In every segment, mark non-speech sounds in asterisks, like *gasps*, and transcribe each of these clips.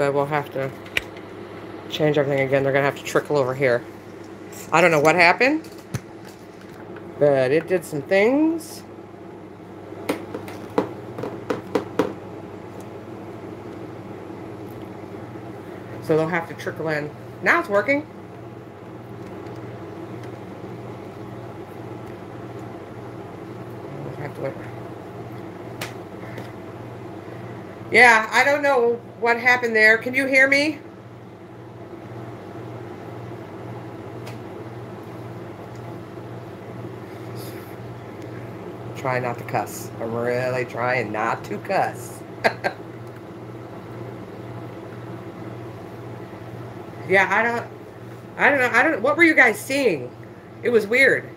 but we'll have to change everything again. They're going to have to trickle over here. I don't know what happened, but it did some things. So they'll have to trickle in. Now it's working. Yeah, I don't know what happened there. Can you hear me? Try not to cuss. I'm really trying not to cuss. *laughs* yeah, I don't I don't know. I don't what were you guys seeing? It was weird.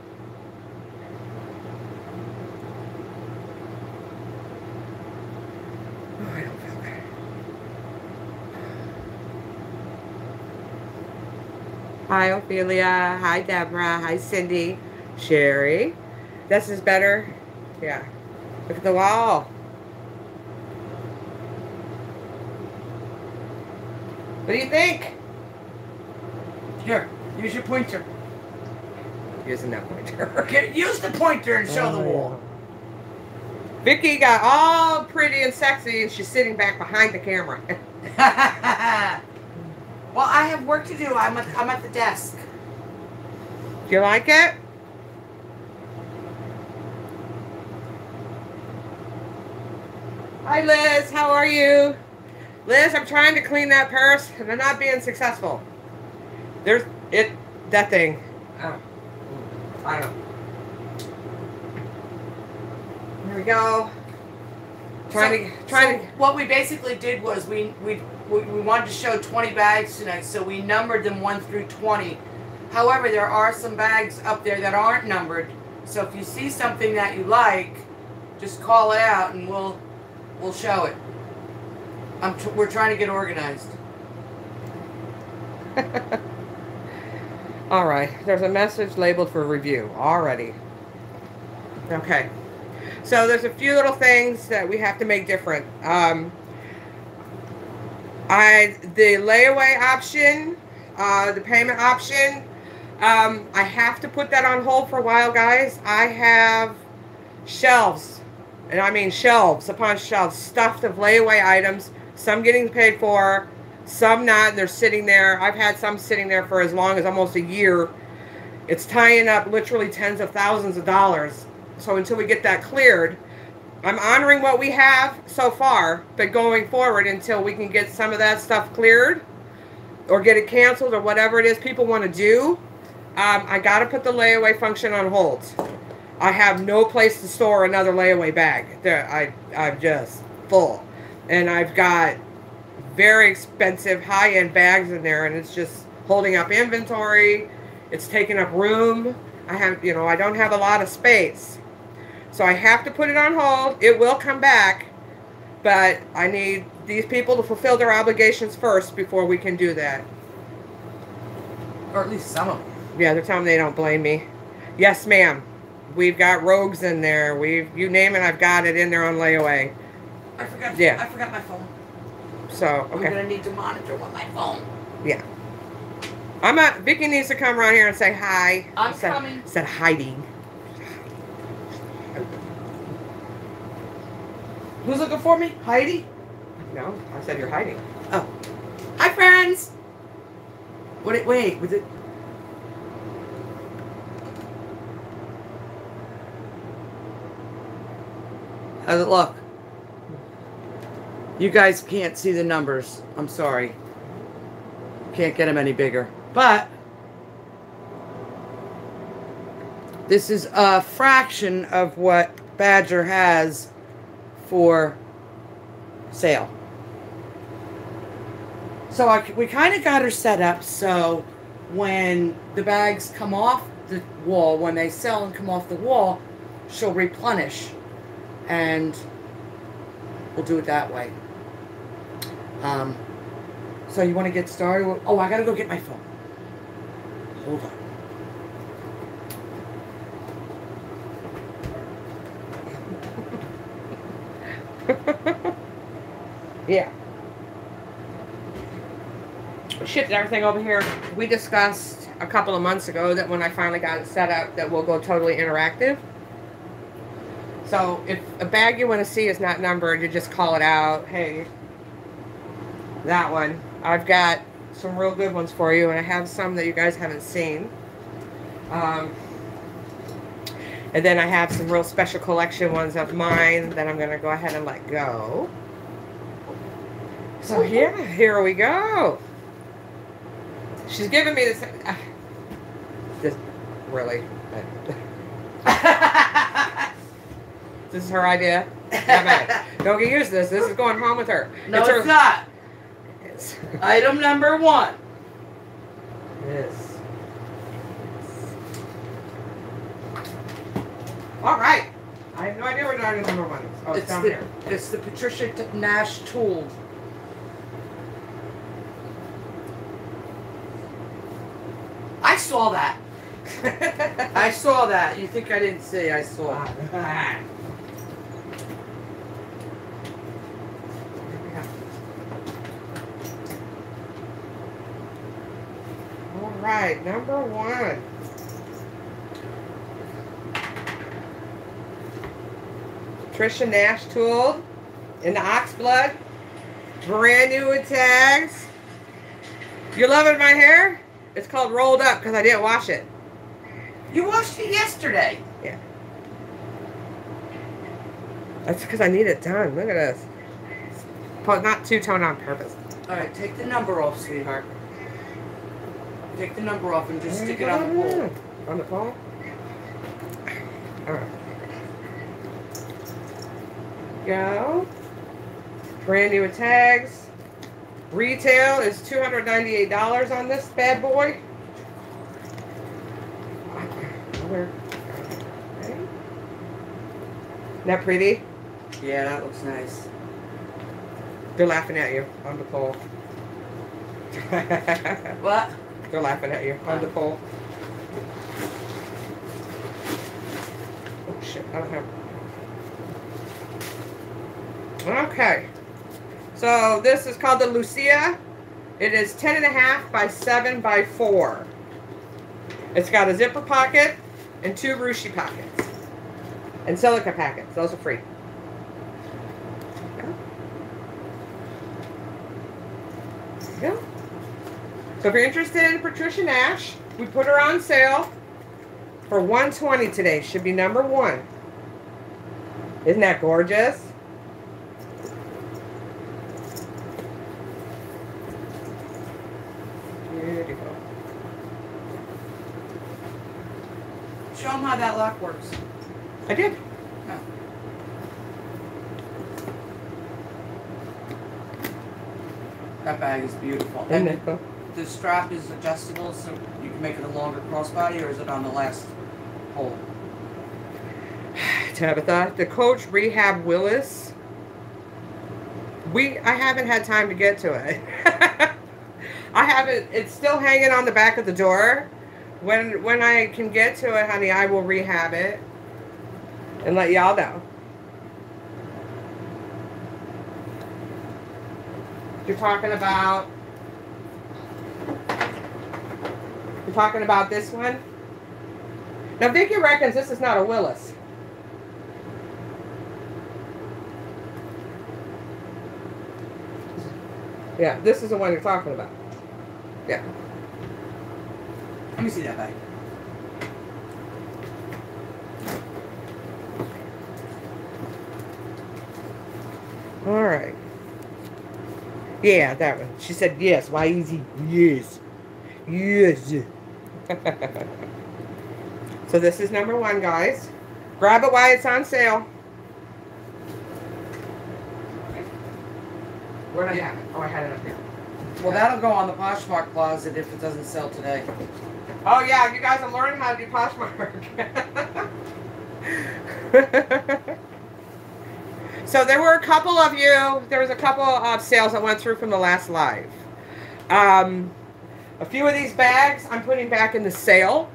Hi, Ophelia. Hi, Deborah. Hi, Cindy. Sherry. This is better. Yeah. Look at the wall. What do you think? Here, use your pointer. Using that pointer. *laughs* Get, use the pointer and show oh, the wall. Vicky got all pretty and sexy and she's sitting back behind the camera. *laughs* Have work to do. I'm at, I'm at the desk. Do you like it? Hi, Liz. How are you? Liz, I'm trying to clean that purse, and I'm not being successful. There's it, that thing. Oh, I don't know. Here we go. Trying so, to, trying so to. What we basically did was we we we, we wanted to show 20 bags tonight, so we numbered them 1 through 20. However, there are some bags up there that aren't numbered. So if you see something that you like, just call it out and we'll we'll show it. I'm t- we're trying to get organized. *laughs* All right, there's a message labeled for review already. Okay, so there's a few little things that we have to make different. Um, I the layaway option, uh, the payment option. Um, I have to put that on hold for a while, guys. I have shelves, and I mean shelves upon shelves, stuffed of layaway items. Some getting paid for, some not. And they're sitting there. I've had some sitting there for as long as almost a year. It's tying up literally tens of thousands of dollars. So until we get that cleared, I'm honoring what we have so far, but going forward until we can get some of that stuff cleared or get it canceled or whatever it is people want to do, um, I got to put the layaway function on hold. I have no place to store another layaway bag. There, I, I'm just full. And I've got very expensive high-end bags in there and it's just holding up inventory. It's taking up room. I have, you know, I don't have a lot of space. So I have to put it on hold. It will come back, but I need these people to fulfill their obligations first before we can do that. Or at least some of them. Yeah, they're telling me they don't blame me. Yes, ma'am. We've got rogues in there. We've you name it, I've got it in there on layaway. I forgot. Yeah. I forgot my phone. So okay. I'm gonna need to monitor with my phone. Yeah. I'm a Vicky needs to come around here and say hi. I'm said, coming. Said hiding. Who's looking for me? Heidi? No, I said you're hiding. Oh. Hi, friends! What? Wait, was it... How's it look? You guys can't see the numbers. I'm sorry. Can't get them any bigger. But this is a fraction of what Badger has for sale. So I, we kind of got her set up so when the bags come off the wall, when they sell and come off the wall, she'll replenish. And we'll do it that way. Um, so you want to get started? Oh, I got to go get my phone. Hold on. Yeah. shipped everything over here. We discussed a couple of months ago that when I finally got it set up that we'll go totally interactive. So if a bag you want to see is not numbered, you just call it out. Hey, that one. I've got some real good ones for you, and I have some that you guys haven't seen. Um, and then I have some real special collection ones of mine that I'm going to go ahead and let go. So yeah, here we go. She's giving me this. Uh, this really. *laughs* this is her idea. Don't get used to this. This is going home with her. No, it's, it's not. It's Item number one. Yes. All right. I have no idea what item number one is. Oh, it's, It's down the, here. it's the Patricia Nash tool. Saw that. I *laughs* saw that. You think I didn't see? I saw. All right, number one. Trisha Nash tool in the ox blood. Brand new with tags. You loving my hair? It's called rolled up because I didn't wash it. You washed it yesterday. Yeah. That's because I need it done. Look at this. But not two tone on purpose. All right, take the number off, sweetheart. Take the number off and just stick it on the pole. On the pole? Alright. Go. Brand new with tags. Retail is $298 on this bad boy. Isn't that pretty? Yeah, that looks nice. They're laughing at you on the pole. *laughs* What? They're laughing at you on the oh. pole. Oh shit, I don't have. Okay. So this is called the Lucia. It is 10 and a half by 7 by 4. It's got a zipper pocket and two rushi pockets. And silica packets. Those are free. So if you're interested in Patricia Nash, we put her on sale for 120 today. Should be number one. Isn't that gorgeous? Show them how that lock works. I did. No. That bag is beautiful. And the strap is adjustable, so you can make it a longer crossbody, or is it on the last hole? *sighs* Tabitha, the Coach Rehab Willis. We I haven't had time to get to it. *laughs* I haven't. It's still hanging on the back of the door. When when I can get to it, honey, I will rehab it and let y'all know. You're talking about. You're talking about this one. Now Vicky reckons this is not a Willis. Yeah, this is the one you're talking about. Yeah. Let me see that bag. All right. Yeah, that one. She said yes. Why easy? Yes. Yes. *laughs* so this is number one, guys. Grab it while it's on sale. Where did I have it? Oh, I had it up here. Well, that'll go on the Poshmark closet if it doesn't sell today. Oh yeah, you guys are learning how to do Poshmark. *laughs* so there were a couple of you. There was a couple of sales that went through from the last live. Um, a few of these bags I'm putting back in the sale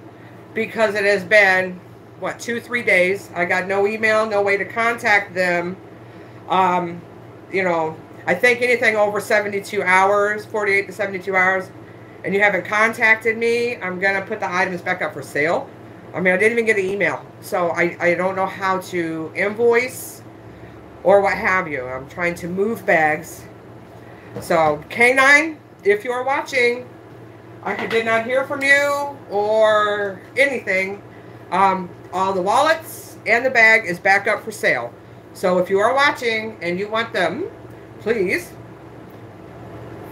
because it has been what two three days. I got no email, no way to contact them. Um, you know, I think anything over 72 hours, 48 to 72 hours, and you haven't contacted me, I'm going to put the items back up for sale. I mean, I didn't even get an email, so I, I don't know how to invoice or what have you. I'm trying to move bags. So, K9, if you're watching, I did not hear from you or anything. Um, all the wallets and the bag is back up for sale. So if you are watching and you want them, please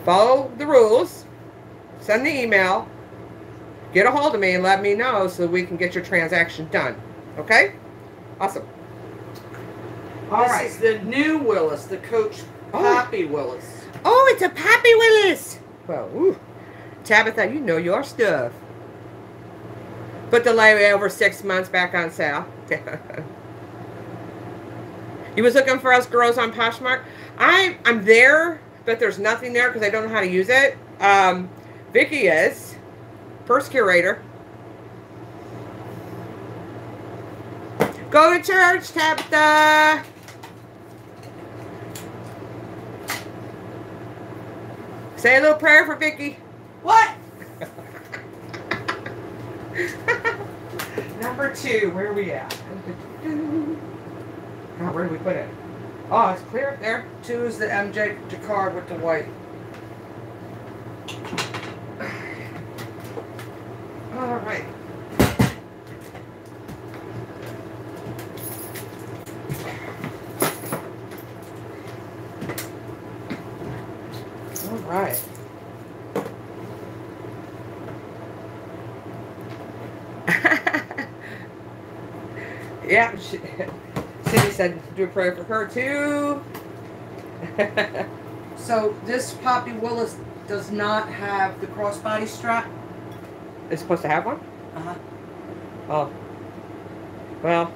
follow the rules, send the email, get a hold of me and let me know so we can get your transaction done. Okay? Awesome. All this right. is the new Willis, the Coach oh. Poppy Willis. Oh, it's a Poppy Willis. Well, ooh. Tabitha, you know your stuff. Put the layaway over six months back on sale. *laughs* you was looking for us girls on Poshmark? I, I'm there, but there's nothing there because I don't know how to use it. Um, Vicky is. Purse curator. Go to church, Tabitha. Say a little prayer for Vicky. What? *laughs* Number two, where are we at? Where did we put it? Oh, it's clear up there. Two is the MJ Jacquard with the white. All right. All right. *laughs* yeah, Cindy said do a prayer for her too. *laughs* so this Poppy Willis does not have the crossbody strap. It's supposed to have one. Uh huh. Oh. Well.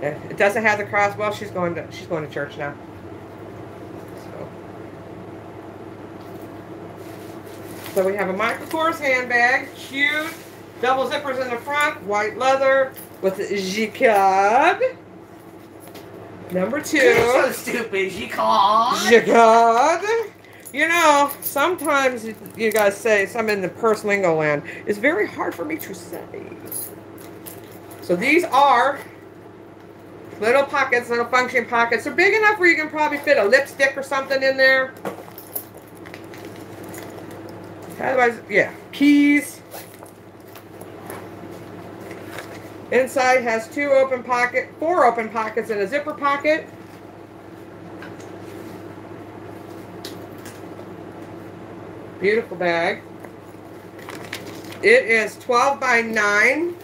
It doesn't have the cross. Well, she's going to she's going to church now. So. So we have a Michael Kors handbag, cute, double zippers in the front, white leather with Jacquard. Number two. You're so stupid, Jacquard. Jacquard. You know, sometimes you guys say, some in the purse lingo land, it's very hard for me to say. So these are little pockets, little function pockets. They're big enough where you can probably fit a lipstick or something in there. Otherwise, yeah, keys. Inside has two open pocket, four open pockets and a zipper pocket. Beautiful bag. It is 12 by 9.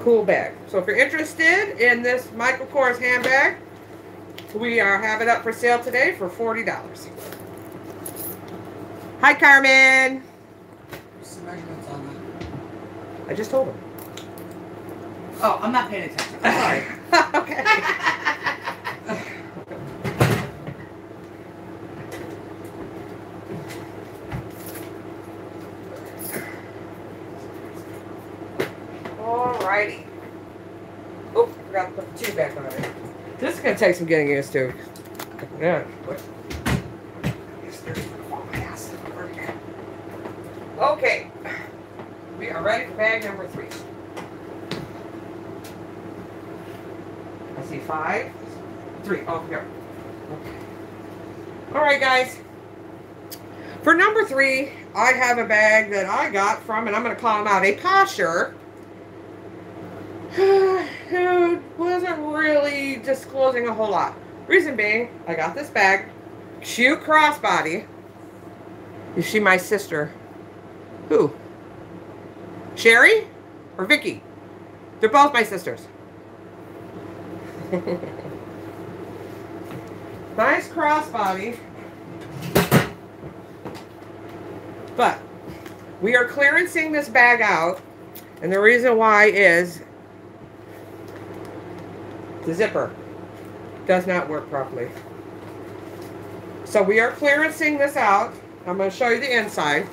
Cool bag. So if you're interested in this Michael Kors handbag, we are having it up for sale today for $40. Hi, Carmen. I just told him. Oh, I'm not paying attention. sorry. *laughs* okay. Alrighty. Oh, forgot to put the two back on it. This is gonna take some getting used to. Yeah. Okay. We are ready for bag number three. I see five, three. Oh, here. Okay. All right, guys. For number three, I have a bag that I got from, and I'm going to call him out, a posher *sighs* who wasn't really disclosing a whole lot. Reason being, I got this bag, cute crossbody. Is she my sister? Who? Sherry or Vicky? They're both my sisters. *laughs* nice crossbody. But we are clearancing this bag out. And the reason why is the zipper does not work properly. So we are clearancing this out. I'm going to show you the inside.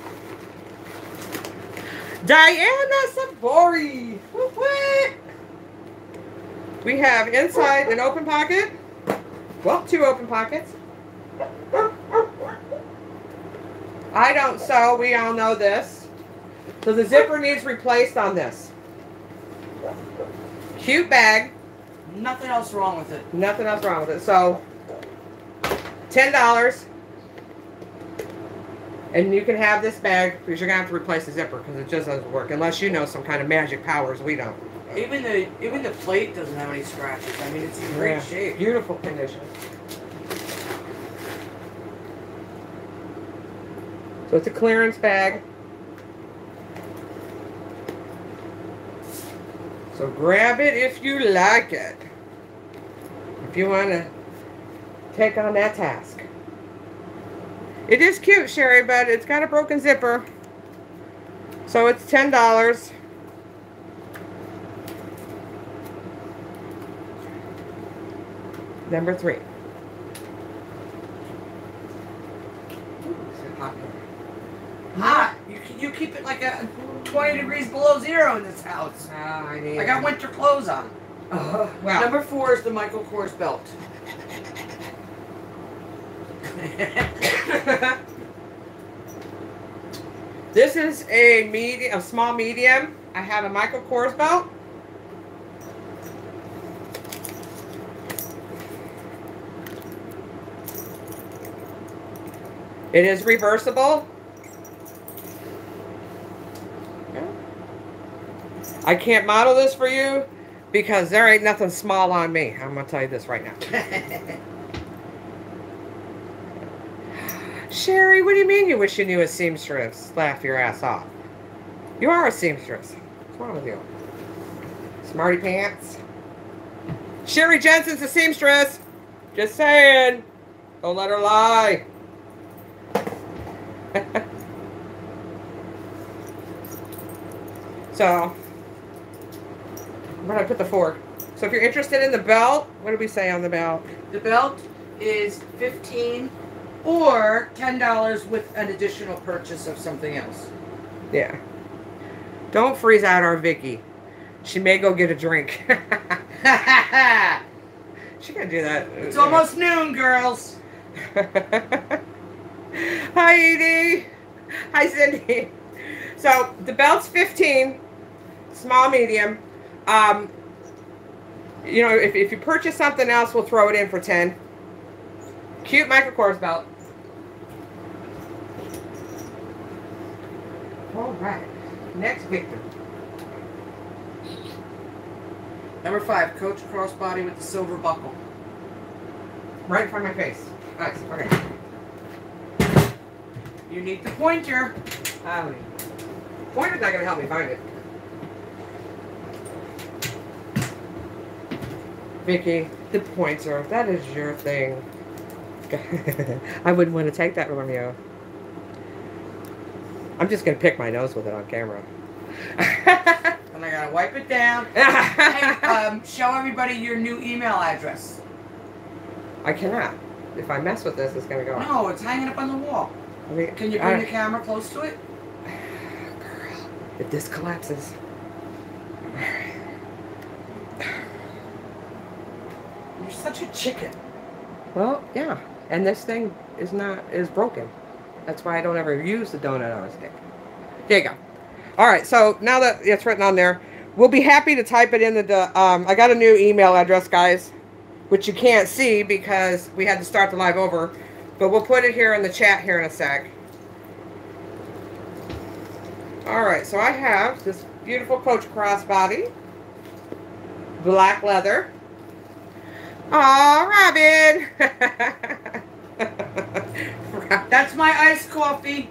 Diana Sabori. We have inside an open pocket. Well, two open pockets. I don't sew. We all know this. So the zipper needs replaced on this. Cute bag. Nothing else wrong with it. Nothing else wrong with it. So, ten dollars, and you can have this bag because you're gonna have to replace the zipper because it just doesn't work unless you know some kind of magic powers. We don't. Even the even the plate doesn't have any scratches. I mean, it's in great Yeah. shape. Beautiful condition. So it's a clearance bag. So grab it if you like it. If you want to take on that task. It is cute, Sherry, but it's got a broken zipper. So it's $10. Number three. Hot. You you keep it like a 20 degrees below zero in this house. Ah, I need. I got winter clothes on. Uh, well, Number four is the Michael Kors belt. *laughs* this is a medium, a small medium. I have a Michael Kors belt. It is reversible. I can't model this for you because there ain't nothing small on me. I'm gonna tell you this right now. *laughs* Sherry, what do you mean you wish you knew a seamstress? Laugh your ass off. You are a seamstress. What's wrong with you? Smarty pants. Sherry Jensen's a seamstress. Just saying. Don't let her lie. *laughs* so, where did I put the fork? So if you're interested in the belt, what did we say on the belt? the belt is 15 or $10 with an additional purchase of something else. Yeah. Don't freeze out our Vicky. She may go get a drink. *laughs* she can do that. it's almost noon, girls. *laughs* Hi, Edie. Hi, Cindy. So the belt's 15, small, medium. Um, you know, if, if you purchase something else, we'll throw it in for 10. Cute Kors belt. All right. Next victim. Number five, Coach crossbody with the silver buckle. Right in front of my face. Nice. Okay. You need the pointer. Um, pointer's not going to help me find it. Vicky, the pointer, that is your thing. *laughs* I wouldn't want to take that from you. I'm just going to pick my nose with it on camera. *laughs* And I gotta wipe it down. *laughs* um, show everybody your new email address. I cannot. If I mess with this, it's going to go. No, it's hanging up on the wall. I mean, Can you I- bring the camera close to it? Girl, *sighs* if this collapses. You're such a chicken. Well, yeah. And this thing is not is broken. That's why I don't ever use the donut on a stick. There you go. All right. So now that it's written on there, we'll be happy to type it in the. Um, I got a new email address, guys, which you can't see because we had to start the live over, but we'll put it here in the chat here in a sec. All right. So I have this beautiful Coach crossbody, black leather. Aw, Robin. *laughs* That's my iced coffee.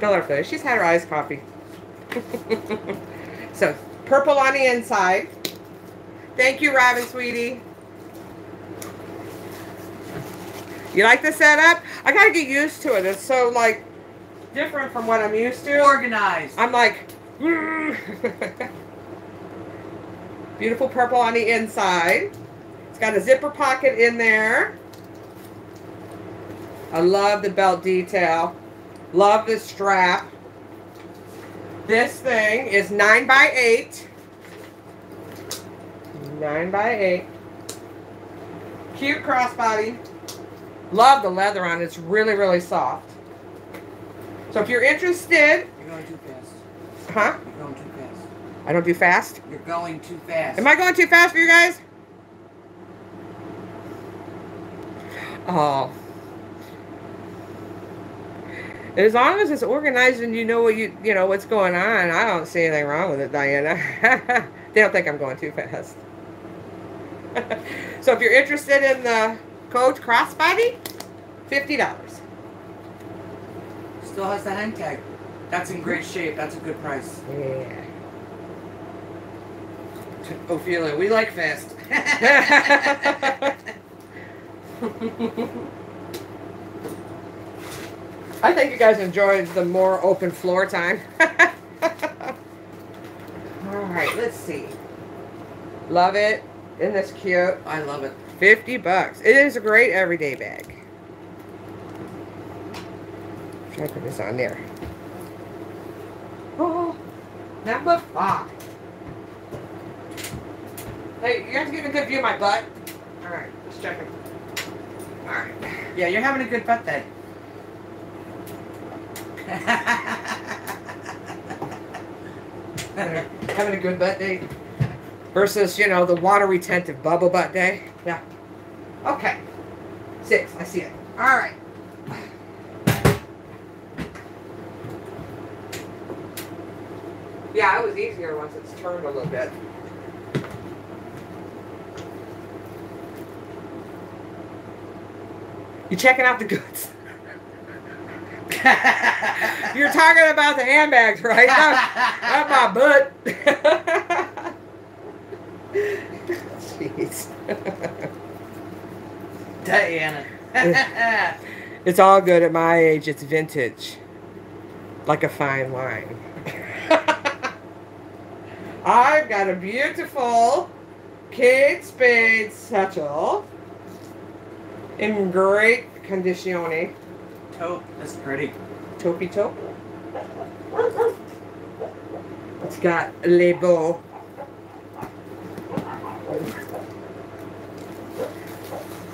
Don't let her finish. She's had her iced coffee. *laughs* so, purple on the inside. Thank you, Robin, sweetie. You like the setup? I gotta get used to it. It's so, like, different from what I'm used to. Organized. I'm like, *laughs* beautiful purple on the inside. It's got a zipper pocket in there. I love the belt detail. Love the strap. This thing is 9 by 8 Nine by eight. Cute crossbody. Love the leather on it. It's really, really soft. So if you're interested, You're going too fast. huh? You're going too fast. I don't do fast. You're going too fast. Am I going too fast for you guys? Oh. As long as it's organized and you know what you you know what's going on, I don't see anything wrong with it, Diana. *laughs* they don't think I'm going too fast. *laughs* so if you're interested in the Coach Crossbody, fifty dollars. Still has the hang tag. That's in great shape. That's a good price. Yeah. Oh, Ophelia, we like fast. *laughs* I think you guys enjoyed the more open floor time. *laughs* All right, let's see. Love it. Isn't this cute? I love it. 50 bucks. It is a great everyday bag. Should I put this on there. Oh, number five. Hey, you guys getting a good view of my butt? All right, let's check it. All right. Yeah, you're having a good butt day. *laughs* Having a good butt day versus, you know, the water retentive bubble butt day. Yeah. Okay. Six. I see it. All right. Yeah, it was easier once it's turned a little bit. You checking out the goods? *laughs* *laughs* You're talking about the handbags, right? Not, *laughs* not my butt. Jeez. Diana. It's all good at my age. It's vintage. Like a fine wine. *laughs* I've got a beautiful Kate Spade satchel in great condition. oh, that's pretty. Topi top. It's got Le beaux.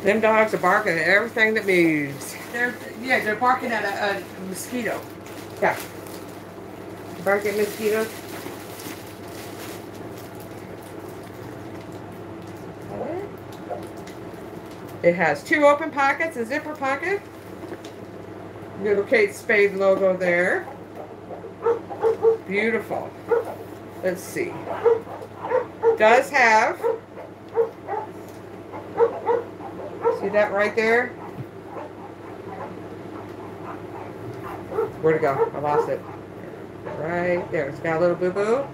Them dogs are barking at everything that moves. They're yeah, they're barking at a, a mosquito. Yeah. Barking mosquitoes. It has two open pockets, a zipper pocket. Little Kate Spade logo there. Beautiful. Let's see. Does have. See that right there? Where'd it go? I lost it. Right there. It's got a little boo boo.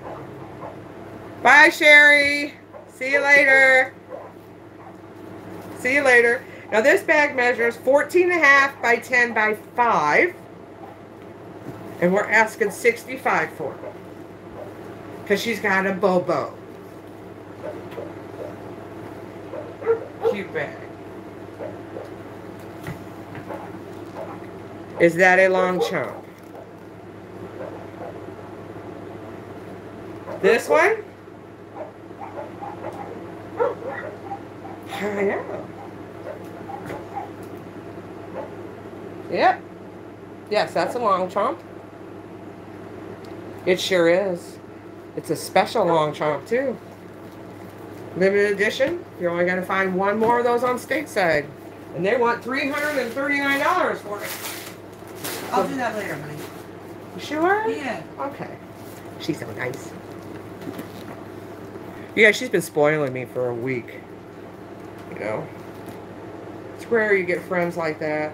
Bye, Sherry. See you later. See you later. Now this bag measures 14 and a half by 10 by 5. And we're asking 65 for it. Because she's got a bobo. Cute bag. Is that a Longchamp? This one? I know. Yep. Yes, that's a Longchamp. It sure is. It's a special Longchamp too. Limited edition. You're only going to find one more of those on stateside. And they want $339 for it. I'll do that later, honey. You sure? Yeah. Okay. She's so nice. Yeah, she's been spoiling me for a week. You know? It's rare you get friends like that.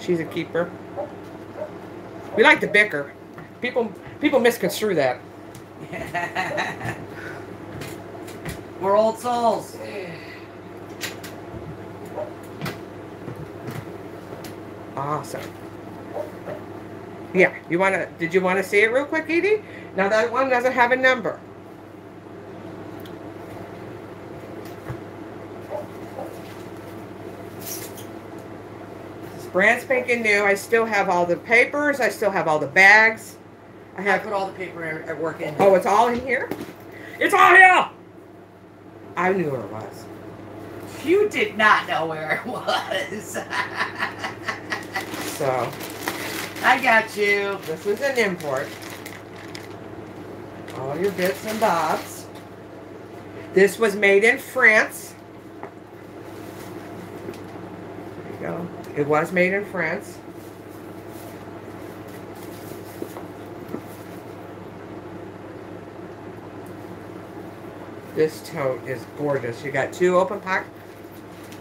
She's a keeper. We like to bicker. People people misconstrue that. *laughs* We're old souls. Awesome. Yeah, you wanna did you wanna see it real quick, Edie? Now that one doesn't have a number. Brand spanking new. I still have all the papers. I still have all the bags. I I have. put all the paper at work in. Oh, it's all in here. It's all here. I knew where it was. You did not know where it was. So I got you. this was an import. All your bits and bobs. This was made in France. Go. It was made in France. This tote is gorgeous. You got two open pockets.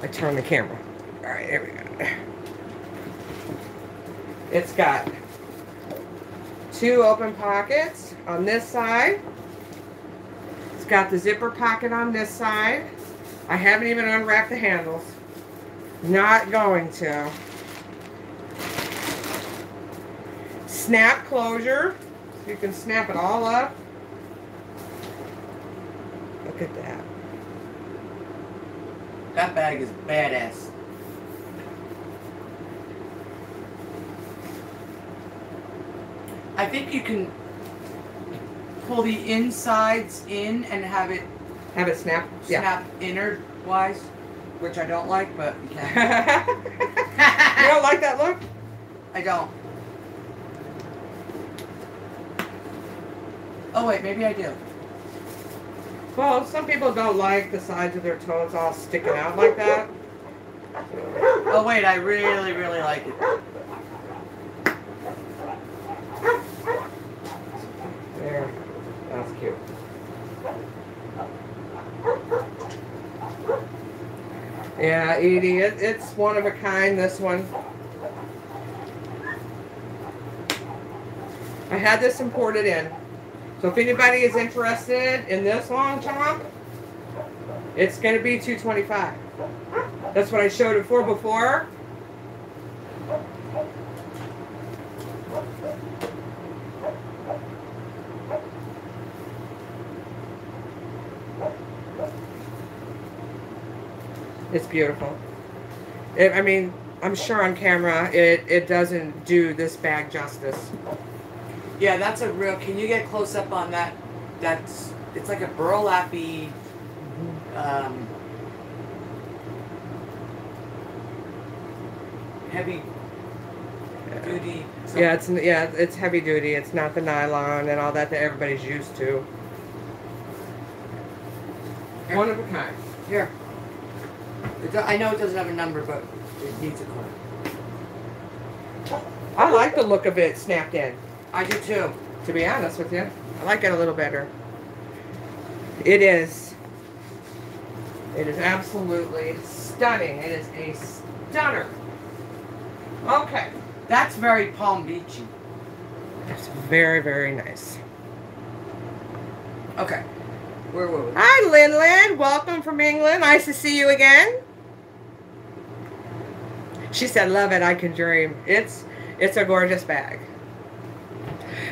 I turn the camera. All right, there we go. It's got two open pockets on this side. It's got the zipper pocket on this side. I haven't even unwrapped the handles. Not going to. Snap closure. So you can snap it all up. Look at that. That bag is badass. I think you can pull the insides in and have it Have it snap? Yeah. snap inner wise, which I don't like, but you *laughs* you don't like that look? I don't. Oh wait, maybe I do. Well, some people don't like the sides of their toes all sticking out like that. Oh wait, I really, really like it. There. That's cute. Yeah, Edie, it, it's one of a kind, this one. I had this imported in. So if anybody is interested in this Longchamp, it's going to be 225 That's what I showed it for before. It's beautiful. It, I mean, I'm sure on camera it, it doesn't do this bag justice. Yeah, that's a real. Can you get close up on that? That's it's like a burlappy. Um, heavy duty. Yeah, it's yeah, it's heavy duty. It's not the nylon and all that that everybody's used to. One of a kind. Here. It I know it doesn't have a number, but it needs a card. I like the look of it snapped in. I do too. To be honest with you, I like it a little better. It is. It is absolutely stunning. It is a stunner. Okay, That's very Palm Beachy. it's very very nice. Okay. Where were we? Hi, Lynn Lynn. Welcome from England. Nice to see you again. She said, "Love it. I can dream." It's it's a gorgeous bag,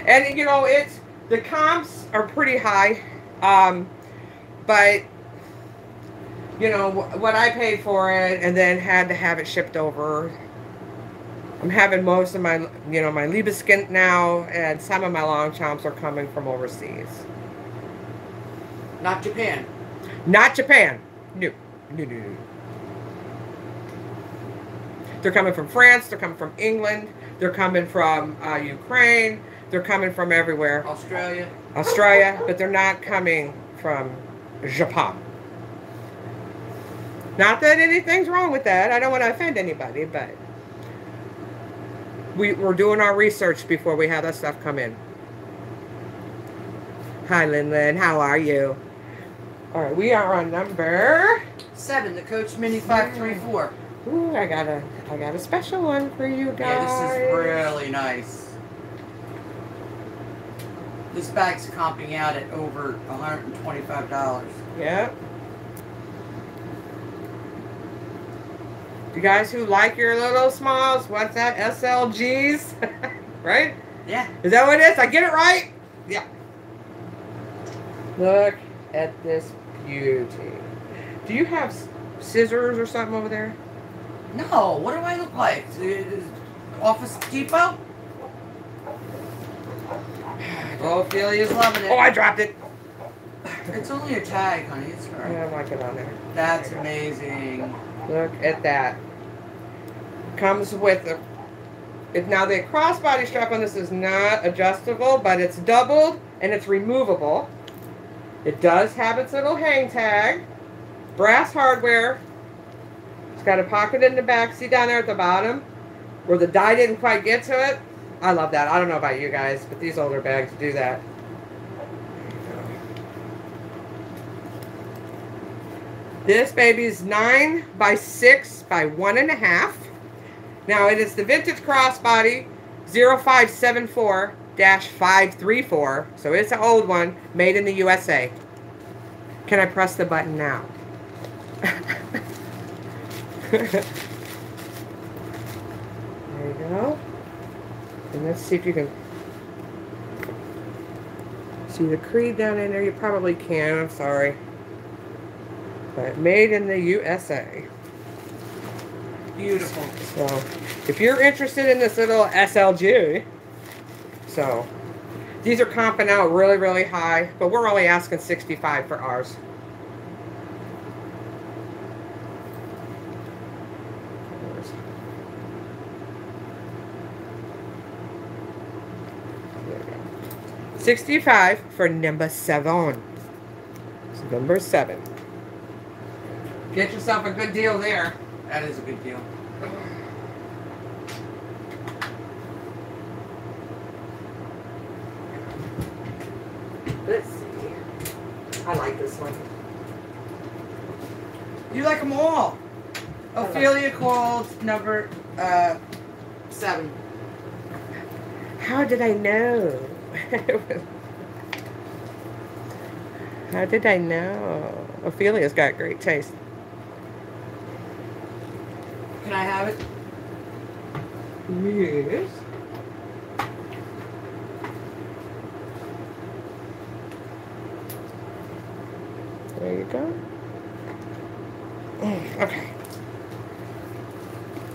and you know it's the comps are pretty high, um, but you know what I paid for it, and then had to have it shipped over. I'm having most of my you know my Libeskind now, and some of my Longchamps are coming from overseas. Not Japan. Not Japan. No. No, no, no. They're coming from France. They're coming from England. They're coming from uh, Ukraine. They're coming from everywhere. Australia. Australia, but they're not coming from Japan. Not that anything's wrong with that. I don't want to offend anybody, but we, we're doing our research before we have that stuff come in. Hi, Lynn Lynn. How are you? All right, we are on number. Seven. The Coach Mini five three four. Ooh, I got a, I got a special one for you guys. Yeah, this is really nice. This bag's comping out at over $125. Yep. You guys who like your little smalls, what's that? SLGs, *laughs* right? Yeah. Is that what it is? I get it right? Yeah. Look at this beauty. Do you have scissors or something over there? No, what do I look like? Office Depot? *sighs* Oh, Ophelia's loving it. Oh, I dropped it. It's only a tag, honey. It's I alright. don't like it on there. That's amazing. Look at that. Comes with a. It, now the crossbody strap on this is not adjustable, but it's doubled and it's removable. It does have its little hang tag, brass hardware. Got a pocket in the back. See down there at the bottom where the die didn't quite get to it. I love that. I don't know about you guys, but these older bags do that. This baby's nine by six by one and a half. Now it is the vintage crossbody 0574 534. So it's an old one made in the USA. Can I press the button now? *laughs* there you go. And let's see if you can see the creed down in there. You probably can. I'm sorry. But made in the USA. Beautiful. So, if you're interested in this little SLG, so these are comping out really, really high, but we're only asking 65 for ours. 65 for number seven. So number seven. Get yourself a good deal there. That is a good deal. Let's see. I like this one. You like them all. like- Ophelia called number uh, seven. How did I know? How did I know? Ophelia's got great taste. Can I have it? Yes. There you go. Mm, Okay.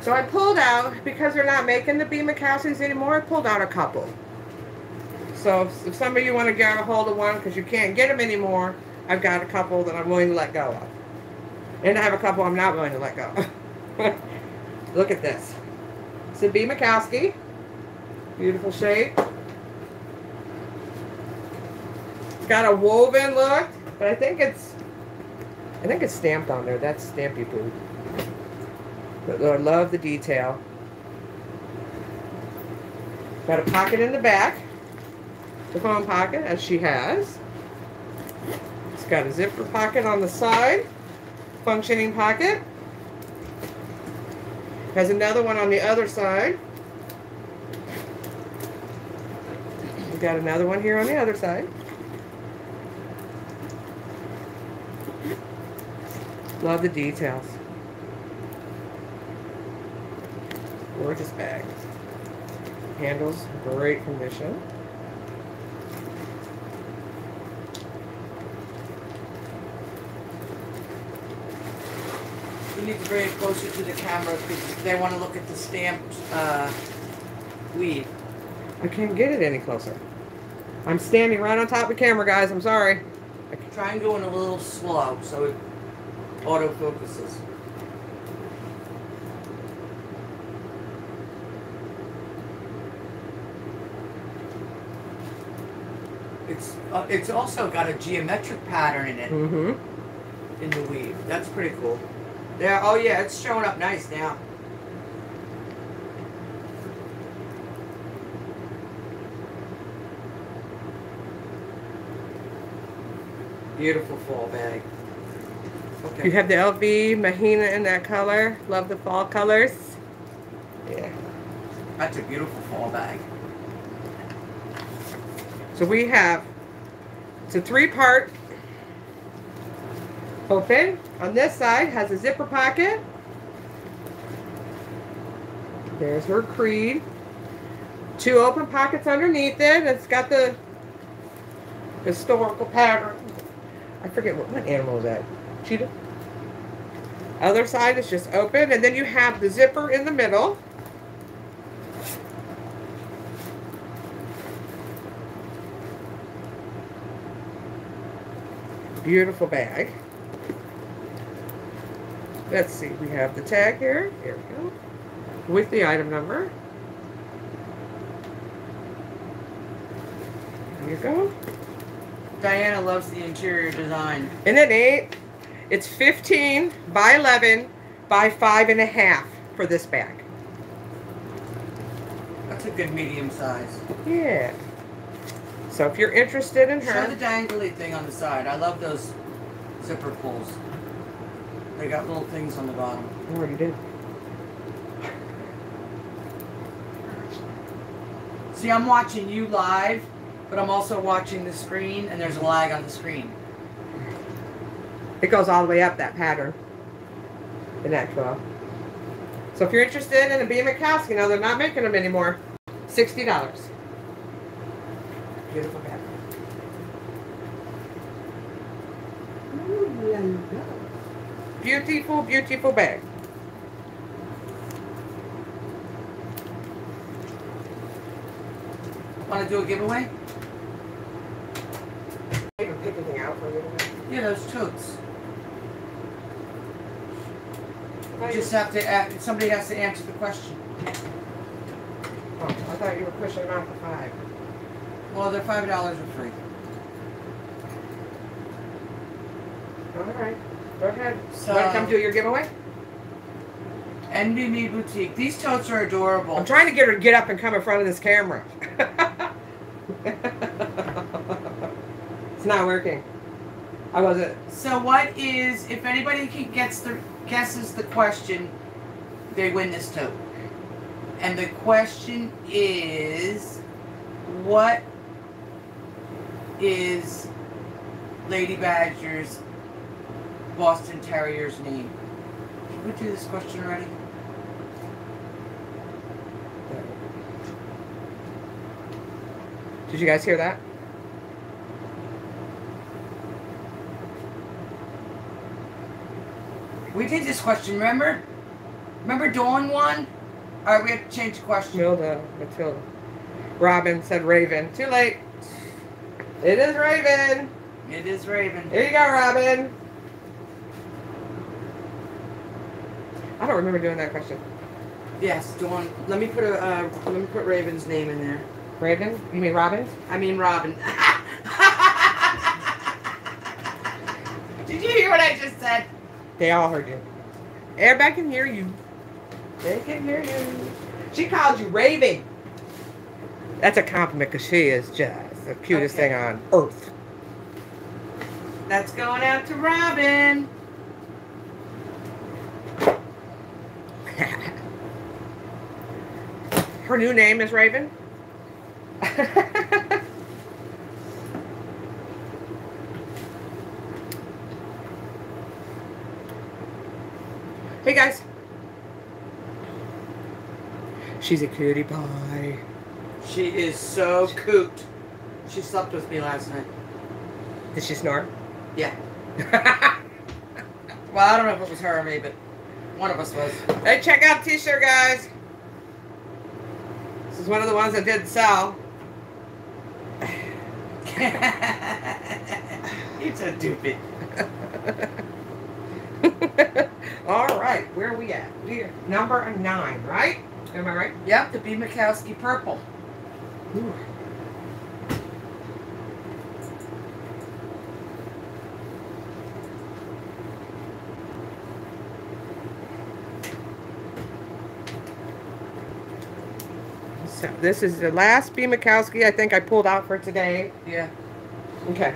So I pulled out, because they're not making the B. Makowskys anymore, I pulled out a couple. So if, if some of you want to get a hold of one because you can't get them anymore, I've got a couple that I'm willing to let go of. And I have a couple I'm not willing to let go of. *laughs* Look at this. It's a B. Makowsky. Beautiful shape. It's got a woven look, but I think it's I think it's stamped on there. That's stampy poo. But I love the detail. Got a pocket in the back. The phone pocket, as she has. It's got a zipper pocket on the side. Functioning pocket. Has another one on the other side. We've got another one here on the other side. Love the details. Gorgeous bag. Handles, great condition. Need to bring it closer to the camera because they want to look at the stamped uh, weave. I can't get it any closer. I'm standing right on top of the camera, guys. I'm sorry. I Try and go in a little slow so it auto focuses. It's uh, it's also got a geometric pattern in it Mm-hmm. in the weave. That's pretty cool. Yeah. Oh yeah, it's showing up nice now. Beautiful fall bag. Okay. You have the LV Mahina in that color. Love the fall colors. Yeah. That's a beautiful fall bag. So we have, it's a three part open. On this side has a zipper pocket. There's her creed. Two open pockets underneath it. It's got the historical pattern. I forget what, what animal is that? Cheetah? Other side is just open. And then you have the zipper in the middle. Beautiful bag. Let's see, we have the tag here. Here we go. With the item number. There you go. Diana loves the interior design. Isn't it neat? It's 15 by 11 by five and a half for this bag. That's a good medium size. Yeah. So if you're interested in her. Show the dangly thing on the side. I love those zipper pulls. They got little things on the bottom. I already did. See, I'm watching you live, but I'm also watching the screen, and there's a lag on the screen. It goes all the way up that pattern. In that 12. So if you're interested in a B. Makowsky, now they're not making them anymore. $60. Beautiful bag. Beautiful, beautiful bag. Want to do a giveaway? Even pick anything out for you. Yeah, those totes. You just have to. a somebody has to answer the question. Oh, I thought you were pushing them out for five. Well, they're five dollars are free. All right. Go ahead. So- Want to come do your giveaway? NBB Boutique. These totes are adorable. I'm trying to get her to get up and come in front of this camera. *laughs* it's not working. I wasn't. So what is if anybody can gets the guesses the question, they win this tote. And the question is what is Lady Badger's Boston Terrier's name? Did we do this question already? Did you guys hear that? We did this question, remember? Remember Dawn won? Alright, we have to change the question. Matilda. Matilda. Robin said Raven. Too late. It is Raven. It is Raven. Here you go, Robin. I don't remember doing that question. Yes, Dawn. Let me put a uh, let me put Raven's name in there. Raven? You mean Robin? I mean Robin. *laughs* Did you hear what I just said? They all heard you. Everybody can hear you. They can hear you. She called you Raven. That's a compliment because she is just the cutest Okay. thing on earth. That's going out to Robin. Her new name is Raven. hey guys. She's a cutie pie. She is so coot. She slept with me last night. Did she snore? Yeah. *laughs* Well, I don't know if it was her or me, but one of us was. hey, check out t-shirt, guys. One of the ones that did sell. *laughs* it's a stupid. *laughs* All right, where are we at? We're number nine, right? Am I right? Yep, the B. Makowsky purple. Ooh. So this is the last B. Makowsky I think I pulled out for today. Yeah. Okay.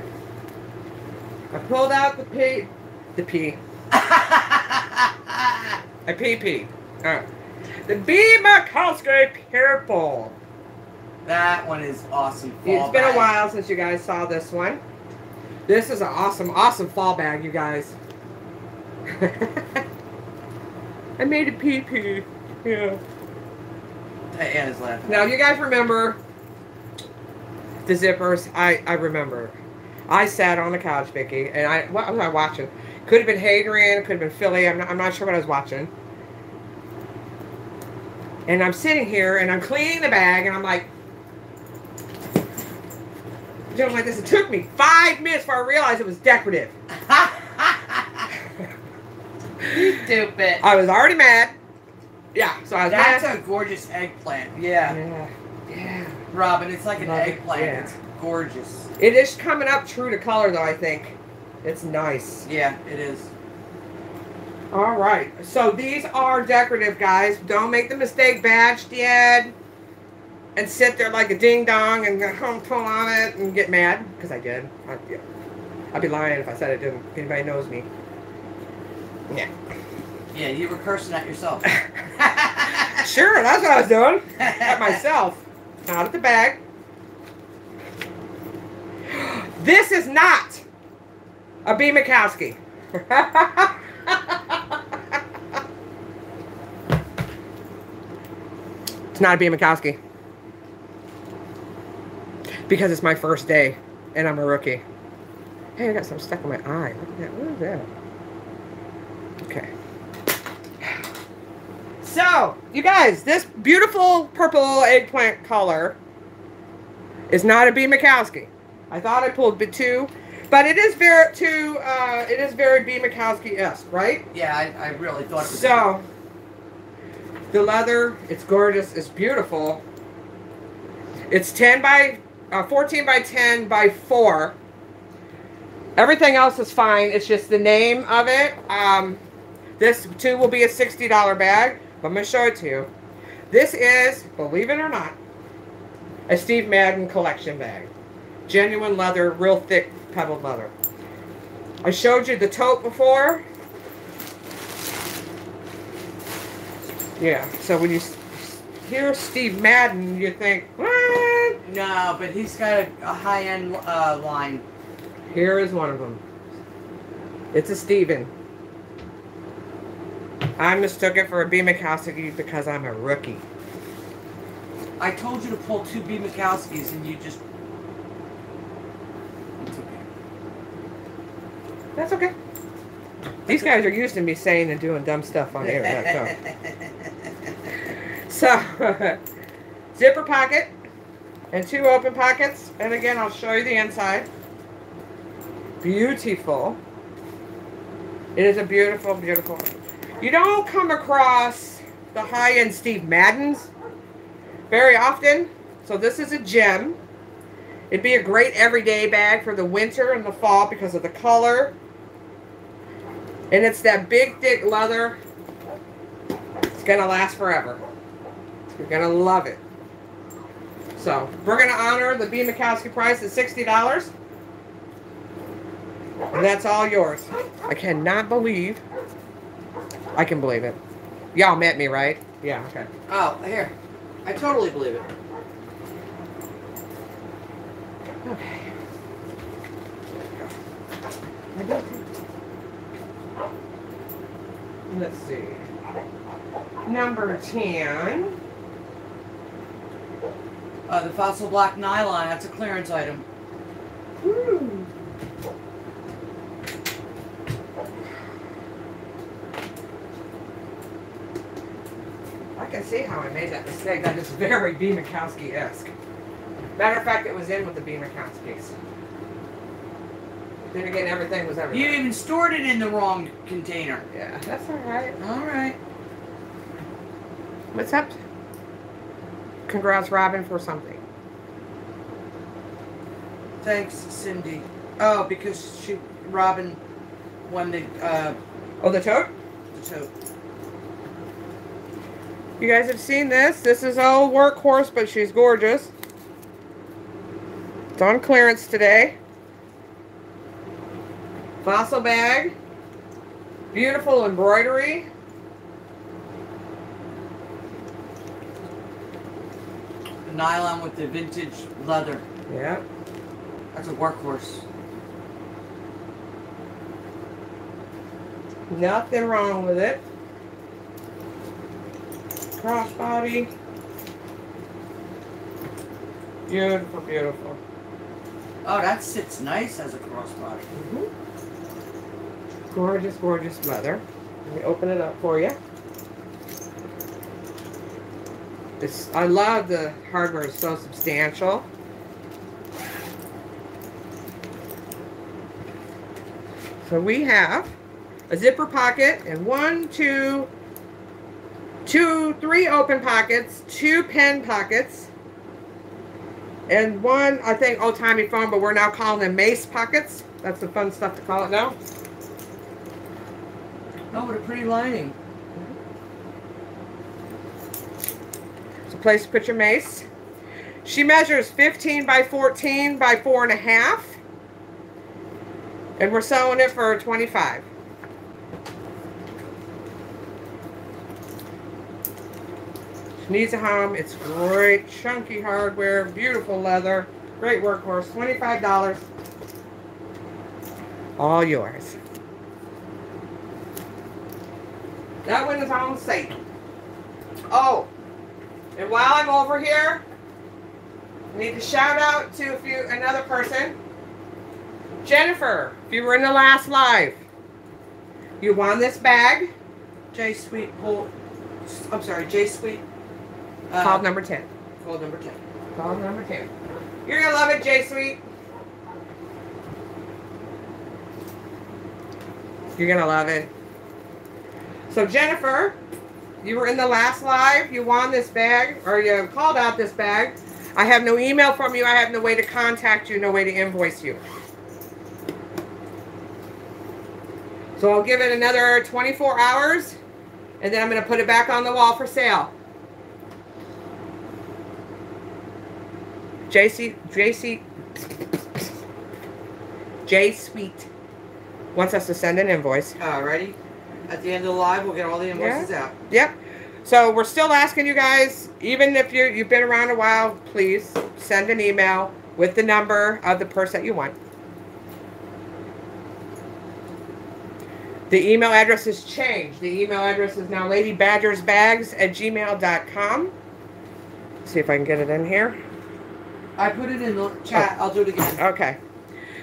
I pulled out the P. The pee. *laughs* P. A PP. Alright. The B. Makowsky Purple. that one is awesome. It's fall been a while since you guys saw this one. This is an awesome, awesome fall bag, you guys. *laughs* I made a PP. Yeah. Anna's laughing. Now, you guys remember the zippers? I, I remember. I sat on the couch, Vicky, and I what was I watching? Could have been Hadrian, could have been Philly. I'm not, I'm not sure what I was watching. And I'm sitting here and I'm cleaning the bag, and I'm like, Doing like this. It took me five minutes before I realized it was decorative. *laughs* you stupid. I was already mad. Yeah, so I That's a gorgeous eggplant. Yeah. yeah, yeah. Robin, it's like an Love it, eggplant. yeah. It's gorgeous. It is coming up true to color though. I think it's nice. Yeah, it is. All right, so these are decorative, guys. Don't make the mistake, badge yet, and sit there like a ding dong and go home pull on it and get mad because I did. I, yeah. I'd be lying if I said I didn't. If anybody knows me. Yeah. Yeah, you were cursing at yourself. *laughs* Sure, that's what I was doing. At myself. Not at the bag. *gasps* This is not a B. Makowsky. *laughs* it's not a B. Makowsky. Because it's my first day and I'm a rookie. Hey, I got some stuck in my eye. Look at that. What is that? Okay. So, you guys, this beautiful purple eggplant color is not a B. Makowsky. I thought I pulled B two, but it is very too. Uh, it is very B. Makowsky esque, right? yeah, I, I really thought it was. So, the leather, it's gorgeous. It's beautiful. It's ten by, uh, fourteen by ten by four. Everything else is fine. It's just the name of it. Um, this too will be a sixty dollar bag. But I'm gonna show it to you. This is, believe it or not, a Steve Madden collection bag. Genuine leather, real thick pebbled leather. I showed you the tote before. Yeah, so when you hear Steve Madden, you think, what? No, but he's got a, a high end uh, line. Here is one of them. It's a Steven. I mistook it for a B. Makowsky because I'm a rookie. I told you to pull two B. Makowskys and you just. It's okay. That's okay. These guys are used to me saying and doing dumb stuff on air. So, *laughs* *laughs* zipper pocket and two open pockets. And again, I'll show you the inside. Beautiful. It is a beautiful, beautiful. You don't come across the high-end Steve Maddens very often. So this is a gem. It'd be a great everyday bag for the winter and the fall because of the color. And it's that big, thick leather. It's going to last forever. You're going to love it. So, we're going to honor the B. Makowsky price at $60. And that's all yours. I cannot believe. I can believe it. Y'all met me, right? Yeah, okay. Oh, here. I totally believe it. Okay. I don't think- Let's see. Number 10. Uh, the fossil black nylon, that's a clearance item. Woo. Can see how I made that mistake. That is very B. Makowsky-esque. Matter of fact, it was in with the B. Makowskys. Then again, everything was ever. You even stored it in the wrong container. Yeah, that's all right. All right. What's up? Congrats, Robin, for something. Thanks, Cindy. Oh, because she, Robin, won the, uh, Oh, the tote? the tote. You guys have seen this. This is old workhorse, but she's gorgeous. It's on clearance today. Fossil bag. Beautiful embroidery. Nylon with the vintage leather. Yeah. That's a workhorse. Nothing wrong with it crossbody. Beautiful, beautiful. Oh, that sits nice as a crossbody. Mm -hmm. Gorgeous, gorgeous leather. Let me open it up for you. It's, I love the hardware it's so substantial. So we have a zipper pocket and one, two, two, three open pockets, two pen pockets, and one, I think, old timey phone, but we're now calling them mace pockets. That's the fun stuff to call it now. Oh, what a pretty lining. It's a place to put your mace. She measures 15 by 14 by four and a half. And we're selling it for 25. Needs a home. It's great, chunky hardware, beautiful leather, great workhorse. $25. All yours. That one is on sale. Oh, and while I'm over here, I need to shout out to a few, another person. Jennifer, if you were in the last live, you won this bag. J Sweet pull. I'm sorry, J Sweet. Uh, Called number 10. Call number 10. Call number 10. You're going to love it, J Sweet. You're going to love it. So, Jennifer, you were in the last live. You won this bag, or you called out this bag. I have no email from you. I have no way to contact you, no way to invoice you. So I'll give it another 24 hours, and then I'm going to put it back on the wall for sale. JC, JC, J Sweet wants us to send an invoice. Alrighty. At the end of the live, we'll get all the invoices out. Yep. So we're still asking you guys, even if you you've been around a while, please send an email with the number of the purse that you want. The email address has changed. The email address is now ladybadgersbags at gmail.com. See if I can get it in here. I put it in the chat. Oh. I'll do it again. Okay.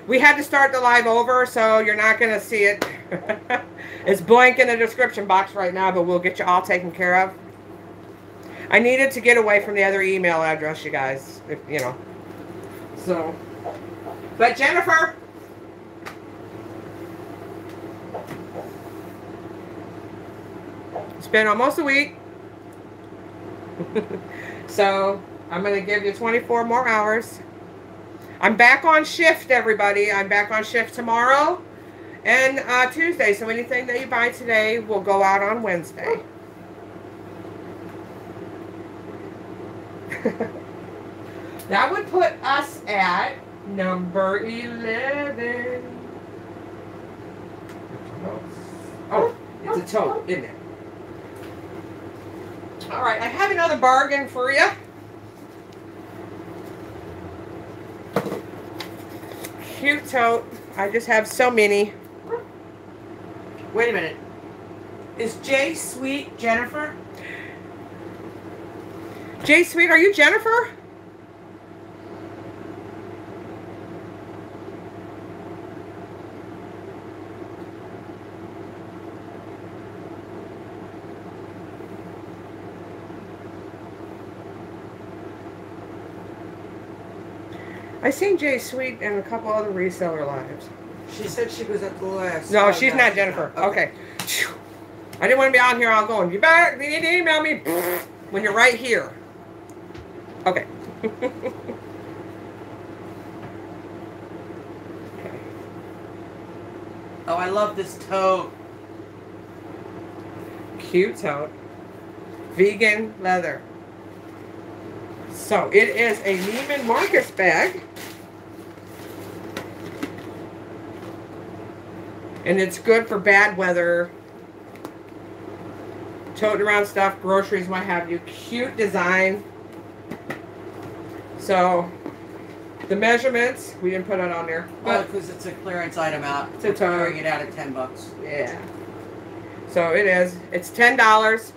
We had to start the live over, so you're not going to see it. *laughs* it's blank in the description box right now, but we'll get you all taken care of. I needed to get away from the other email address, you guys. If, you know. So. But Jennifer. It's been almost a week. *laughs* so I'm going to give you 24 more hours. I'm back on shift, everybody. I'm back on shift tomorrow and uh, Tuesday. So anything that you buy today will go out on Wednesday. *laughs* that would put us at number 11. Oh, it's a tote, isn't it? All right, I have another bargain for you. Cute tote. I just have so many. Wait a minute. Is Jay Sweet Jennifer? Jay Sweet, are you Jennifer? I seen Jay Sweet and a couple other reseller lives. She said she was at the last. No, Oh, she's not Jennifer. Okay. Phew. I didn't want to be on here all going, you better you need to email me *laughs* when you're right here. Okay. okay. *laughs* Oh, I love this tote. Cute tote. Vegan leather. So it is a Neiman Marcus bag. And it's good for bad weather. Toting around stuff, groceries, what have you. Cute design. So the measurements, we didn't put it on there. Oh, But because it's a clearance item out. It's a. Clearing it out at ten bucks. Yeah. So it is. It's ten dollars.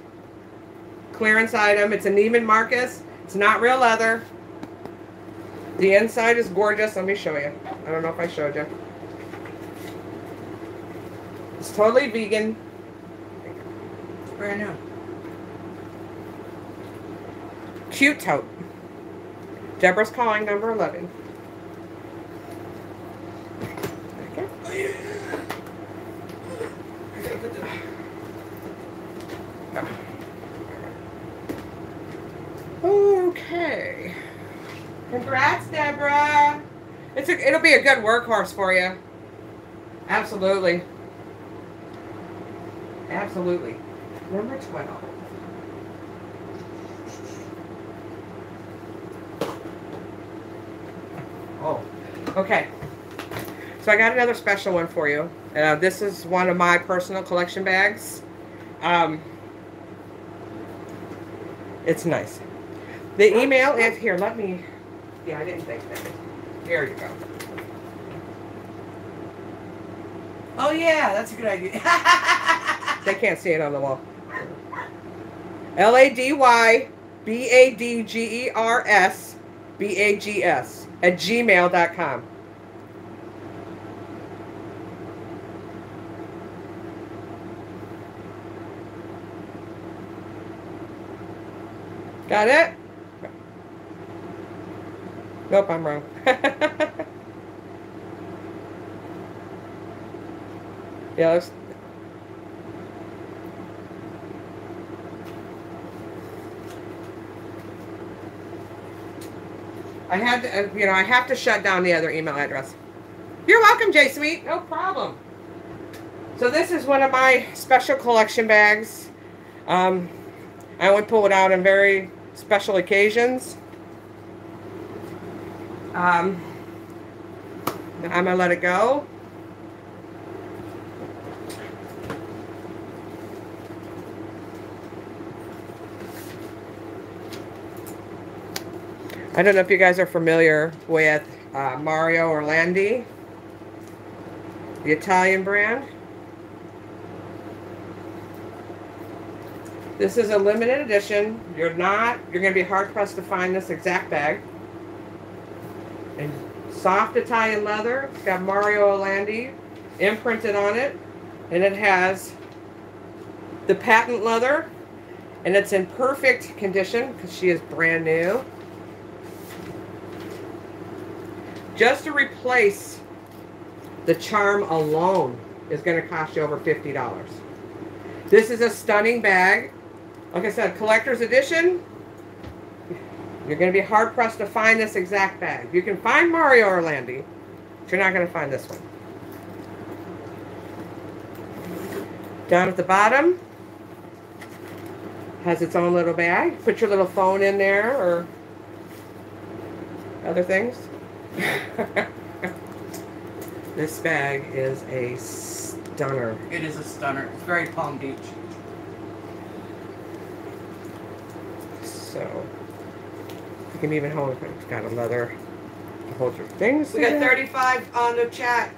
Clearance item. It's a Neiman Marcus. It's not real leather. The inside is gorgeous. Let me show you. I don't know if I showed you. It's totally vegan. Brand new. Cute tote. Deborah's calling number 11. Okay. Yeah. Okay. Congrats, Deborah. It's a, it'll be a good workhorse for you. Absolutely. Absolutely. Number 12. Oh, okay. So I got another special one for you. Uh, this is one of my personal collection bags. Um, it's nice. The email is here. Let me. Yeah, I didn't think that. Here you go. Oh yeah, that's a good idea. *laughs* They can't see it on the wall. L A D Y B A D G E R S B A G S at gmail.com. Got it? Nope, I'm wrong. *laughs* yeah, looks, I had to, uh, you know, I have to shut down the other email address. You're welcome, J Sweet. No problem. So this is one of my special collection bags. Um, I only pull it out on very special occasions. Um, I'm gonna let it go. I don't know if you guys are familiar with uh, Mario Orlandi, the Italian brand. This is a limited edition. You're not, you're going to be hard pressed to find this exact bag. Soft Italian leather. It's got Mario Orlandi imprinted on it. And it has the patent leather. And it's in perfect condition because she is brand new. Just to replace the charm alone is going to cost you over $50. This is a stunning bag. Like I said, collector's edition. You're going to be hard pressed to find this exact bag. You can find Mario Orlandi, but you're not going to find this one. Down at the bottom has its own little bag. Put your little phone in there or other things. *laughs* this bag is a stunner. it is a stunner. It's very Palm Beach. So can even hold it. It's got a leather to hold your things. We got in. 35 on the chat.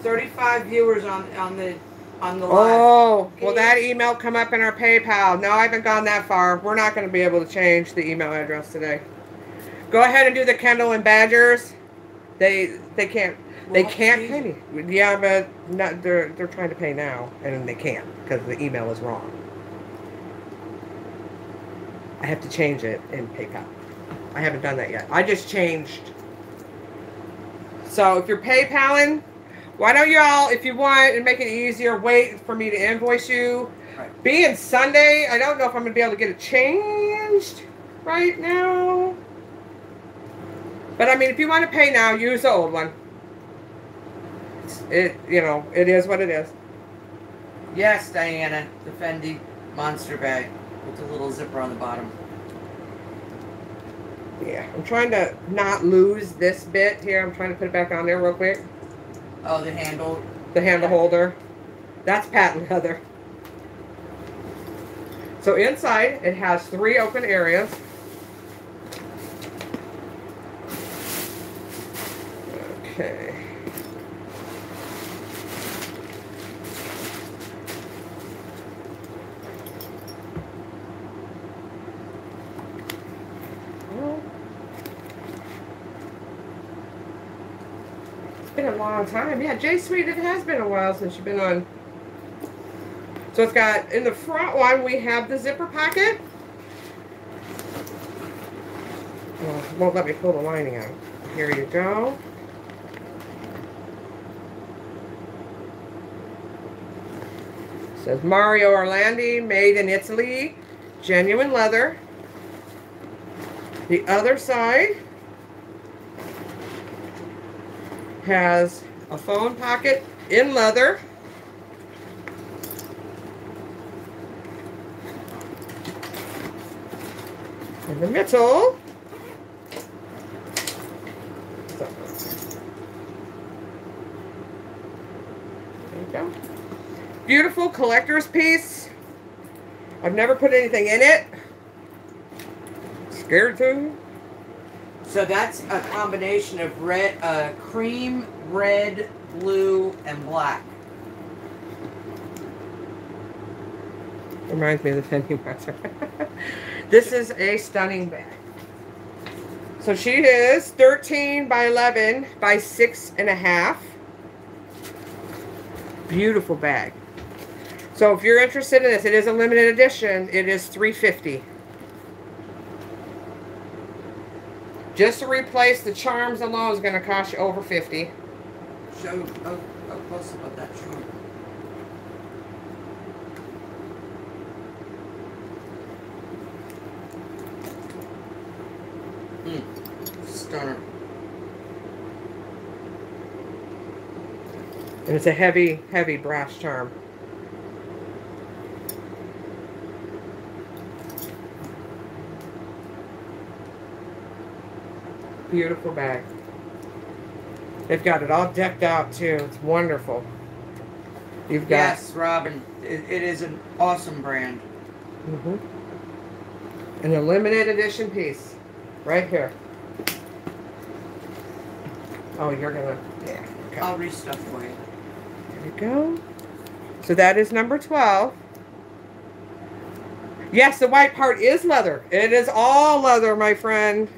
35 viewers on on the on the live. Oh, will that email come up in our PayPal? No, I haven't gone that far. We're not going to be able to change the email address today. Go ahead and do the Kendall and Badgers. They they can't they We'll have to can't pay me. Yeah, but not, they're they're trying to pay now and they can't because the email is wrong. I have to change it in PayPal. I haven't done that yet. I just changed. So if you're PayPaling, why don't y'all, if you want and make it easier, wait for me to invoice you. Right. Being Sunday, I don't know if I'm gonna be able to get it changed right now. But I mean, if you want to pay now, use the old one. It, you know, it is what it is. Yes, Diana, the Fendi monster bag with the little zipper on the bottom. Yeah, I'm trying to not lose this bit here. I'm trying to put it back on there real quick. Oh, the handle. The handle holder. That's patent leather. So inside, it has three open areas. Okay. Long time. Yeah, J Sweet, it has been a while since you've been on. So it's got, in the front one, we have the zipper pocket. Well, it won't let me pull the lining out. Here you go. Says Mario Orlandi, made in Italy, genuine leather. The other side has a phone pocket in leather. In the middle. Beautiful collector's piece. I've never put anything in it. Scared to. So that's a combination of red, uh, cream, red, blue, and black. Reminds me of the Pennyweiser. *laughs* this is a stunning bag. So she is 13 by 11 by six and a half. Beautiful bag. So if you're interested in this, it is a limited edition. It is 350. Just to replace the charms alone is going to cost you over 50. Show a, a close up of that charm. Mm. Stunner. And it's a heavy, heavy brass charm. Beautiful bag. They've got it all decked out too. It's wonderful. You've got Yes, Robin. It, it is an awesome brand. Mhm. An limited edition piece. Right here. Oh, you're gonna yeah. Okay. I'll restuff for you. There we go. So that is number 12. Yes, the white part is leather. It is all leather, my friend.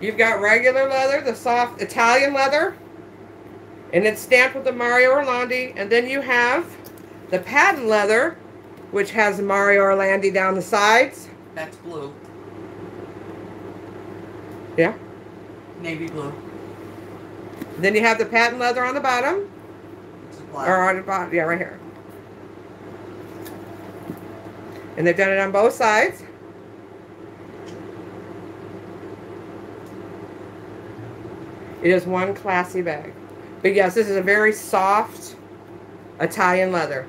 You've got regular leather, the soft Italian leather, and it's stamped with the Mario Orlandi. And then you have the patent leather, which has Mario Orlandi down the sides. That's blue. Yeah. Navy blue. Then you have the patent leather on the bottom. It's black. Or on the bottom. Yeah, right here. And they've done it on both sides. It is one classy bag. But yes, this is a very soft Italian leather.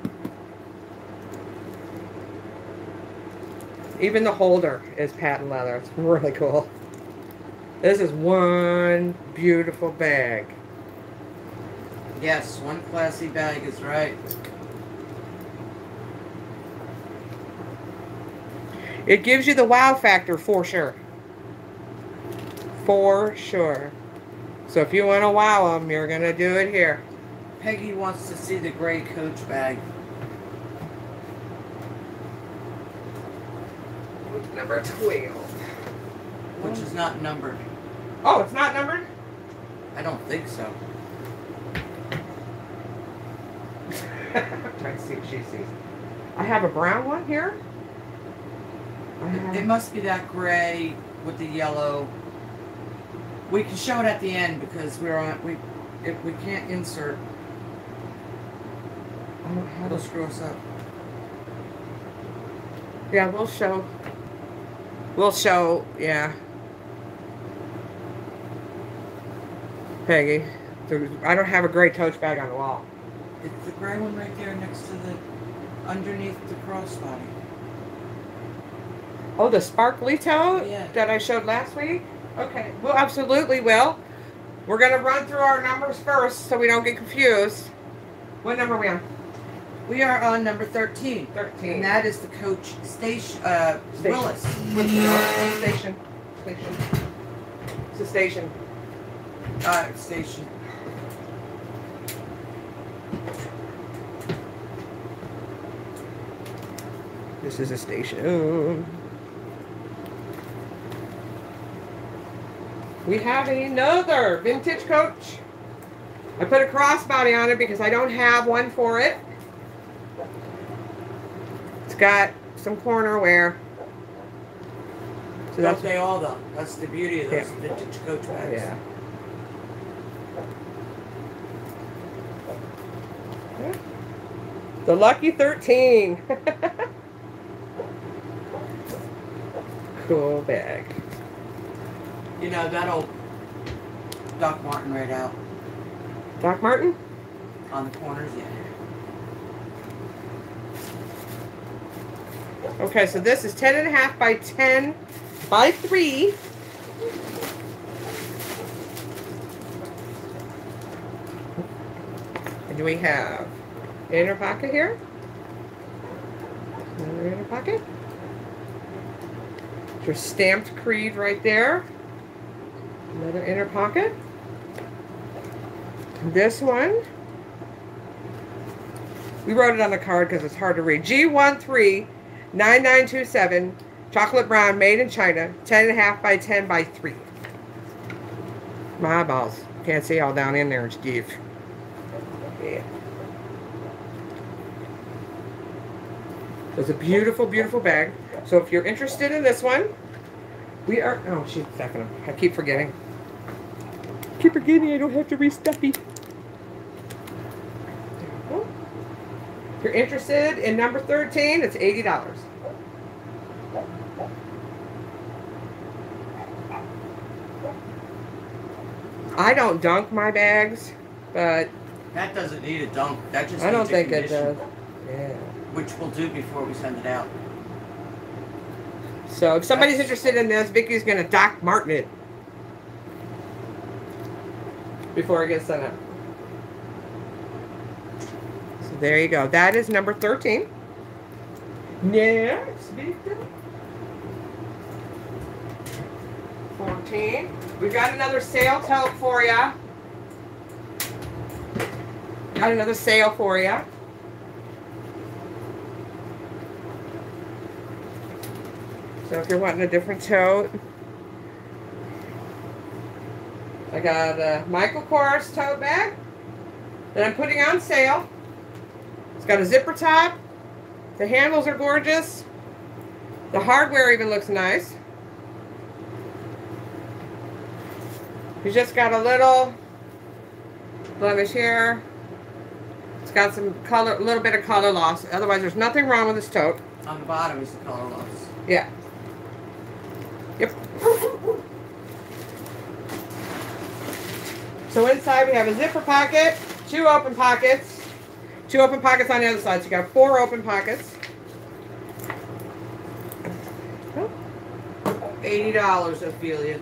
Even the holder is patent leather. It's *laughs* really cool. This is one beautiful bag. Yes, one classy bag is right. It gives you the wow factor for sure. For sure. So if you want to wow them, you're going to do it here. Peggy wants to see the gray coach bag. Number 12. which is not numbered. Oh, it's not numbered? I don't think so. I'm *laughs* trying to see what she sees. I have a brown one here. It, it must be that gray with the yellow. We can show it at the end because we're on. We if we can't insert, I don't have it'll a- screw us up. Yeah, we'll show. We'll show, yeah. Peggy. I don't have a gray tote bag on the wall. It's the gray one right there next to the underneath the crossbody. Oh, the sparkly tote Yeah. that I showed last week? Okay, well, absolutely will. We're going to run through our numbers first so we don't get confused. What number are we on? We are on number thirteen, 13. and that is the coach station. Uh, Station. Willis. Station. Station. It's a station. Uh, station. This is a station. We have another vintage coach. I put a crossbody on it because I don't have one for it. It's got some corner wear. So Don't that's they all though? That's the beauty of those Yeah. vintage coach bags. yeah. The Lucky 13. *laughs* cool bag. You know, that'll Doc Martin right out Doc Martin? on the corners, yeah. Okay, so this is 10 and a half by 10 by 3. And do we have inner pocket here? Another inner pocket. Your stamped creed right there. Another inner pocket. This one. We wrote it on the card because it's hard to read. G139927, chocolate brown, made in China, 10 and a half by 10 by 3. My eyeballs. Can't see all down in there, Steve. Yeah. It's a beautiful, beautiful bag. So if you're interested in this one, we are. Oh, she's second. I keep forgetting. Keep forgetting I don't have to restuff it. If you're interested in number 13, it's $80. I don't dunk my bags, but That doesn't need a dunk. That just I don't think it does. Yeah. Which we'll do before we send it out. So if somebody's interested in this, Vicky's gonna Doc Martin it before it gets sent out. So there you go. That is number 13. Next, Victor. 14. We've got another sale tote for you. Got another sale for you. So if you're wanting a different tote, I got a Michael Kors tote bag that I'm putting on sale. It's got a zipper top. The handles are gorgeous. The hardware even looks nice. You just got a little blemish here. It's got some color, a little bit of color loss. Otherwise, there's nothing wrong with this tote. On the bottom is the color loss. Yeah. Yep. *laughs* So inside we have a zipper pocket, two open pockets, two open pockets on the other side. So you got four open pockets. Eighty dollars, Ophelia.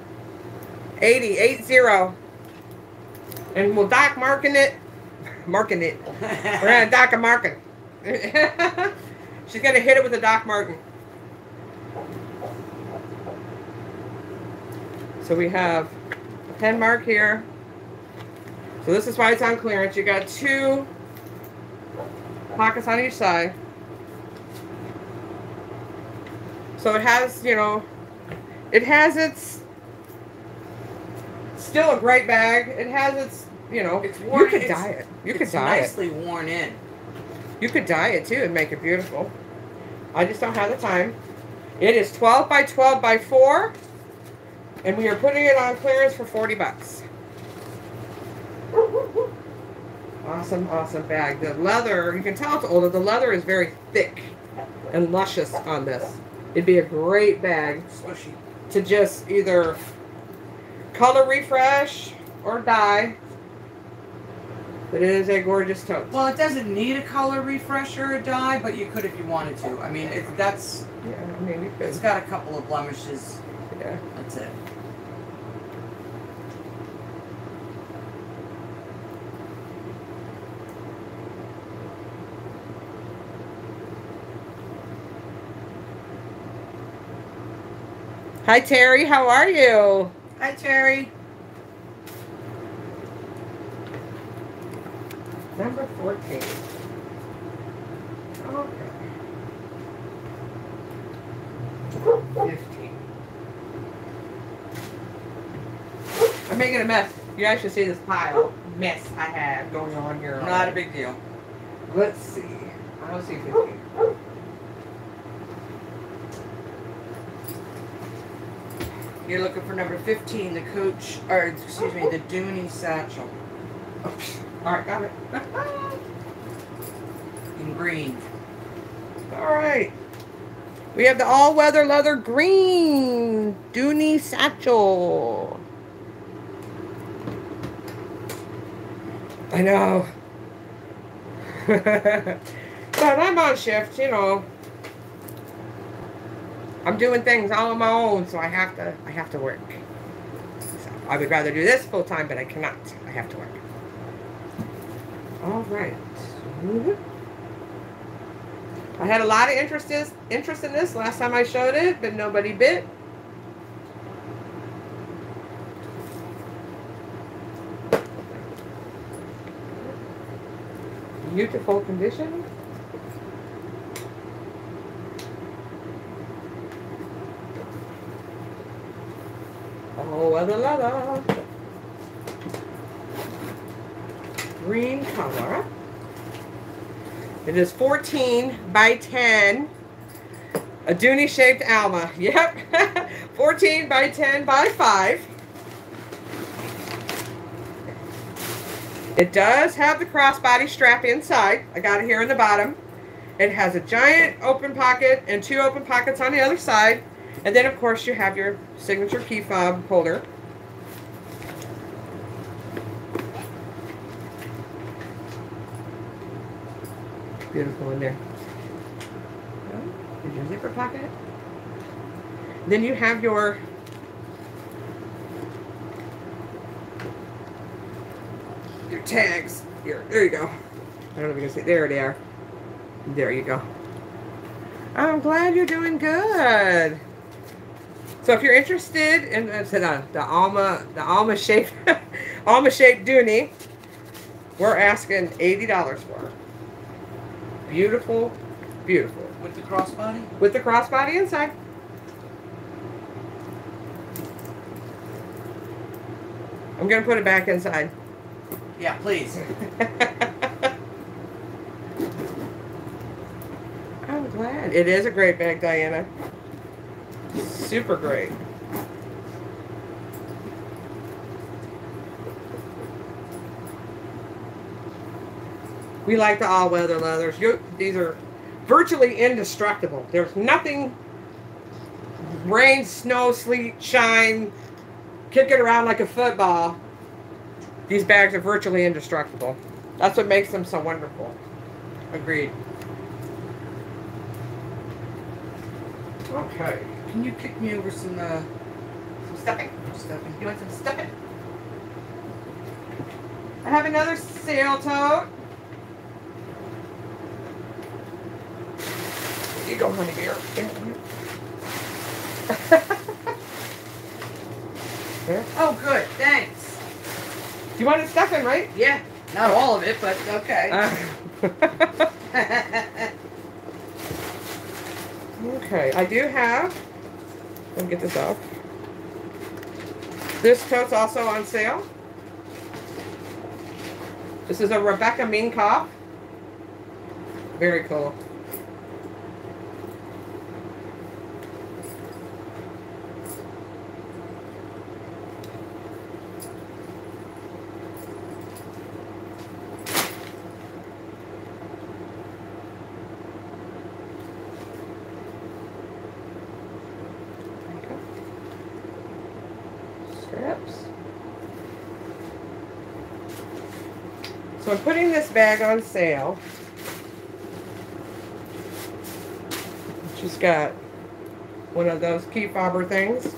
80, 80. And we'll dock marking it. Marking it. We're gonna *laughs* dock a marking. *laughs* She's gonna hit it with a dock marking. So we have a pen mark here. So this is why it's on clearance. You got two pockets on each side. So it has, you know, it has its still a great bag. It has its, you know, It's worn- you could dye it. You could dye it. nicely worn in. You could dye it too and make it beautiful. I just don't have the time. It is 12 by 12 by 4. And we are putting it on clearance for 40 bucks. Awesome, awesome bag. The leather, you can tell it's older. The leather is very thick and luscious on this. It'd be a great bag to just either color refresh or dye. But it is a gorgeous tote. Well, it doesn't need a color refresher or a dye, but you could if you wanted to. I mean, it, that's Yeah, I mean, it's got a couple of blemishes. Yeah. That's it. Hi, Terry. How are you? Hi, Terry. Number 14. Okay. 15. I'm making a mess. You guys should see this pile of mess I have going on here. Not a big deal. Let's see. I don't see 15. You're looking for number 15, the coach, or excuse me, the Dooney satchel. Oh, all right, got it. *laughs* In green. All right. We have the all-weather leather green Dooney satchel. I know. *laughs* but I'm on shift, you know. I'm doing things all on my own, so I have to I have to work. So I would rather do this full time, but I cannot. I have to work. All right. Mm-hmm. I had a lot of interest in, interest in this last time I showed it, but nobody bit. Beautiful condition. Oh, leather, leather. Green color. It is 14 by 10. A Dooney shaped Alma. *laughs* Yep. *laughs* 14 by 10 by 5. It does have the crossbody strap inside. I got it here in the bottom. It has a giant open pocket and two open pockets on the other side. And then, of course, you have your signature key fob holder. Beautiful in there. There's your zipper pocket. Then you have your your tags. Here, there you go. I don't know if you can see. There they are. There you go. I'm glad you're doing good. So if you're interested in uh, the, the Alma, the Alma shaped, *laughs* Alma shaped Dooney, we're asking eighty dollars for it. Beautiful, beautiful. With the crossbody? With the crossbody inside. I'm gonna put it back inside. Yeah, please. *laughs* I'm glad. It is a great bag, Diana. Super great. We like the all-weather leathers. You, these are virtually indestructible. There's nothing rain, snow, sleet, shine, kick it around like a football. These bags are virtually indestructible. That's what makes them so wonderful. Agreed. Okay. Can you kick me over some uh, Some stuffing. stuffing? You want some stuffing? I have another sale tote. You go, honey bear. There. Oh, good. Thanks. You wanted stuffing, right? Yeah. Not all of it, but okay. Uh, *laughs* *laughs* okay, I do have. Let me get this off. This tote's also on sale. This is a Rebecca Minkoff. Very cool. Straps. So I'm putting this bag on sale. She's got one of those key fobber things.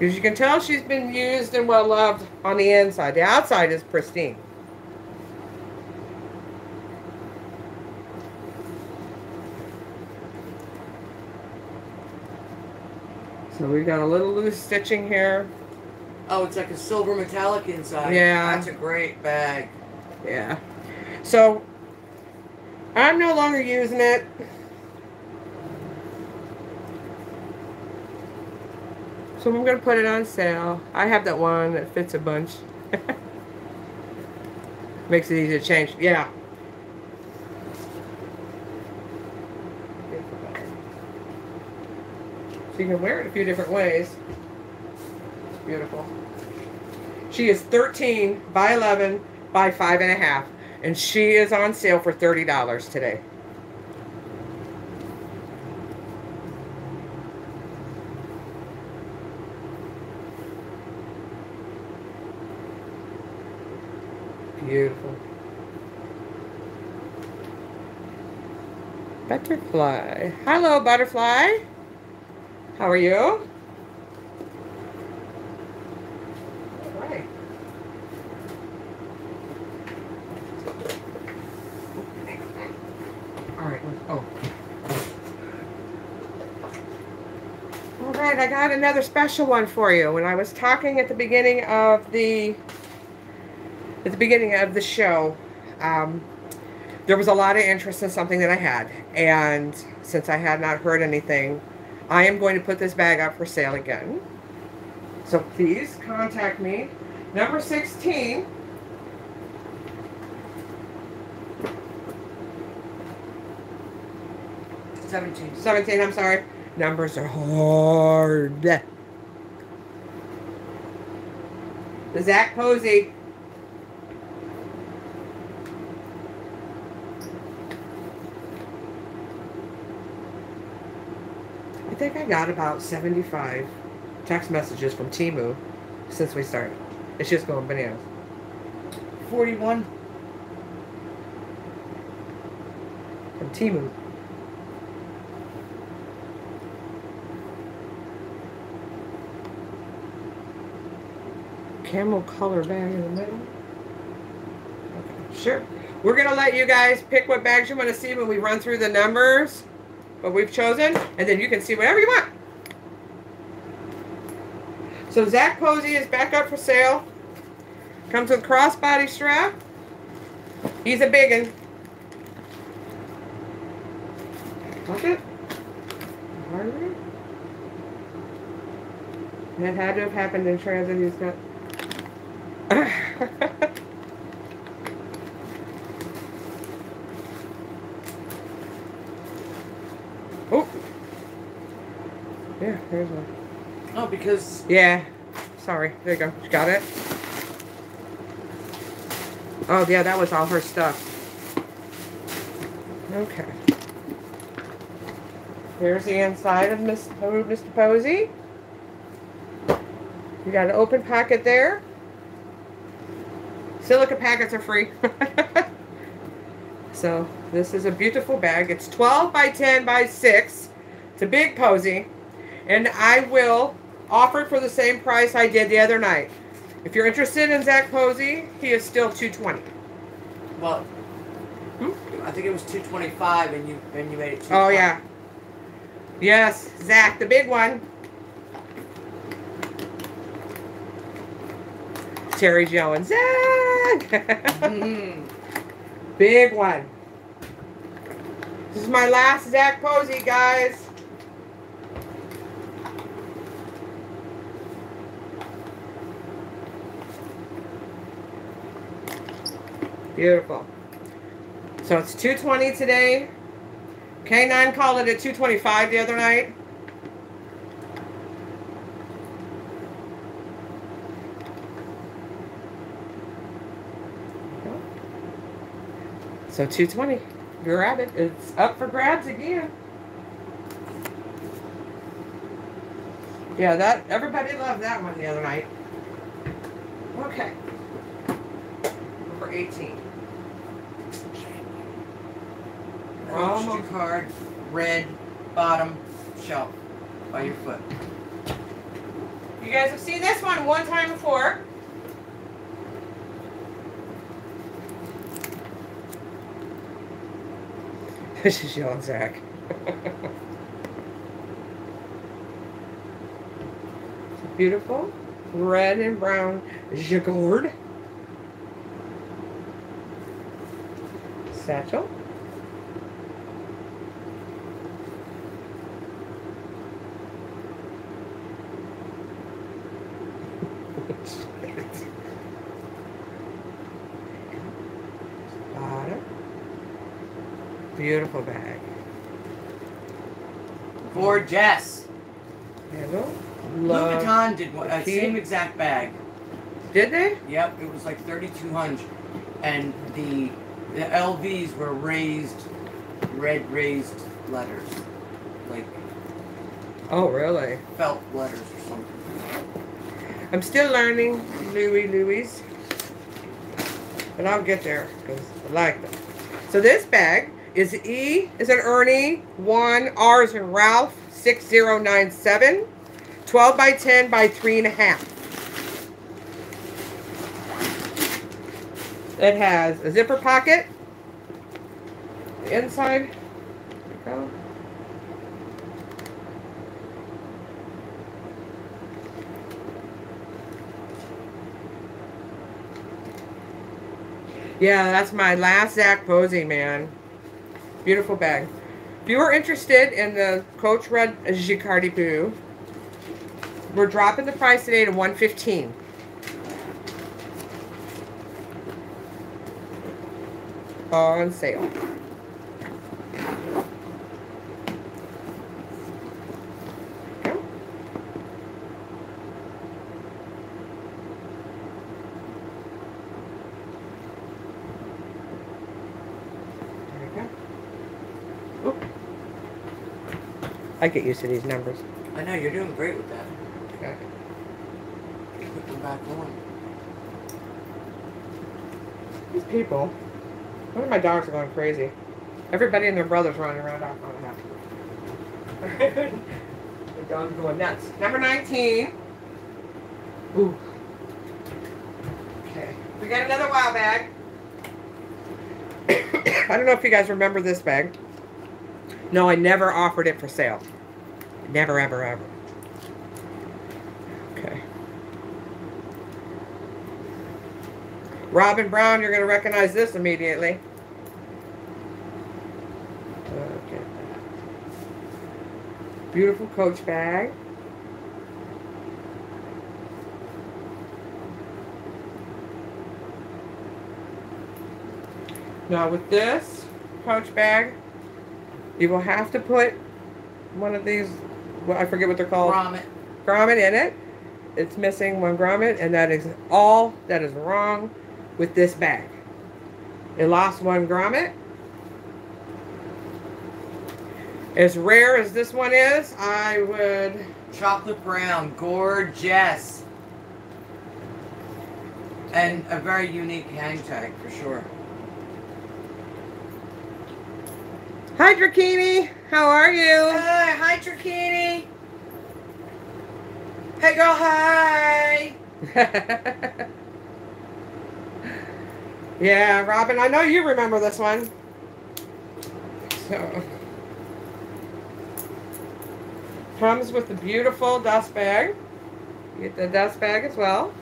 As you can tell, she's been used and well loved on the inside. The outside is pristine. So we've got a little loose stitching here. Oh, it's like a silver metallic inside. Yeah. That's a great bag. Yeah. So I'm no longer using it. So I'm going to put it on sale. I have that one that fits a bunch. *laughs* Makes it easy to change. Yeah. So you can wear it a few different ways. Beautiful. She is 13 by 11 by five and a half. And she is on sale for $30 today. Beautiful. Butterfly. Hello, butterfly. How are you? All right. All right. Oh. All right, I got another special one for you. When I was talking at the beginning of the at the beginning of the show, um, there was a lot of interest in something that I had, and since I had not heard anything, I am going to put this bag up for sale again. So please contact me. Number 16. Seventeen. 17, I'm sorry. Numbers are hard. The Zach Posey. I think I got about 75 text messages from Temu since we started. It's just going bananas. Forty-one. From Temu. Camel color bag in the middle. Okay, sure. We're gonna let you guys pick what bags you want to see when we run through the numbers, what we've chosen, and then you can see whatever you want. So Zach Posey is back up for sale. Comes with crossbody strap. He's a big one. It. That had to have happened in transit. He's got. *laughs* oh. Yeah, there's one. Oh, because Yeah. Sorry. There you go. You got it? Oh, yeah, that was all her stuff. Okay. Here's the inside of Miss Mr. Posey. You got an open pocket there. Silica packets are free. *laughs* so, this is a beautiful bag. It's 12 by 10 by 6. It's a big Posey. And I will offer it for the same price I did the other night. If you're interested in Zach Posey, he is still 220. well, Hmm? I think it was two twenty-five, and you and you made it. Oh yeah. Yes, Zach, the big one. Terry's yelling, Zach! Mm-hmm. big one. This is my last Zach Posey, guys. Beautiful. So it's 220 today. K9 called it at 225 the other night. So 220. Grab it. It's up for grabs again. Yeah, that everybody loved that one the other night. Okay. Number 18. Register card, red, bottom shelf by your foot. You guys have seen this one one time before. This is yelling Zach. *laughs* Beautiful red and brown jacquard satchel. Bottom. Beautiful bag. Gorgeous. Love. Vuitton did one, uh, same exact bag. Did they? Yep, it was like thirty-two hundred, and the The LVs were raised, red raised letters, like Oh, really? felt letters or something. I'm still learning Louis Louis. But I'll get there because I like them. So this bag is E is an Ernie, 1, R is Ralph, 6097, 12 by 10 by 3.5. It has a zipper pocket. The inside. Go. Yeah, that's my last Zach Posey, man. Beautiful bag. If you are interested in the Coach Red Gicardi Boo, we're dropping the price today to 115 on sale. I get used to these numbers. I know you're doing great with that. Okay. Put them back on. These people. One of my dogs are going crazy. Everybody and their brothers running around out on that. *laughs* the dog's going nuts. Number 19. Ooh. Okay. We got another wild bag. *coughs* I don't know if you guys remember this bag. No, I never offered it for sale. Never, ever, ever. Okay. Robin Brown, you're going to recognize this immediately. Okay. Beautiful coach bag. Now with this coach bag, you will have to put one of these, well, I forget what they're called Grommet. grommet in it. It's missing one grommet, and that is all that is wrong with this bag. It lost one grommet. As rare as this one is, I would. Chocolate brown, gorgeous. And a very unique hang tag for sure. Hi, Drakini. How are you? Hi, hi, Trakini. Hey, girl, hi. *laughs* yeah, Robin, I know you remember this one. So. Comes with the beautiful dust bag. Get the dust bag as well.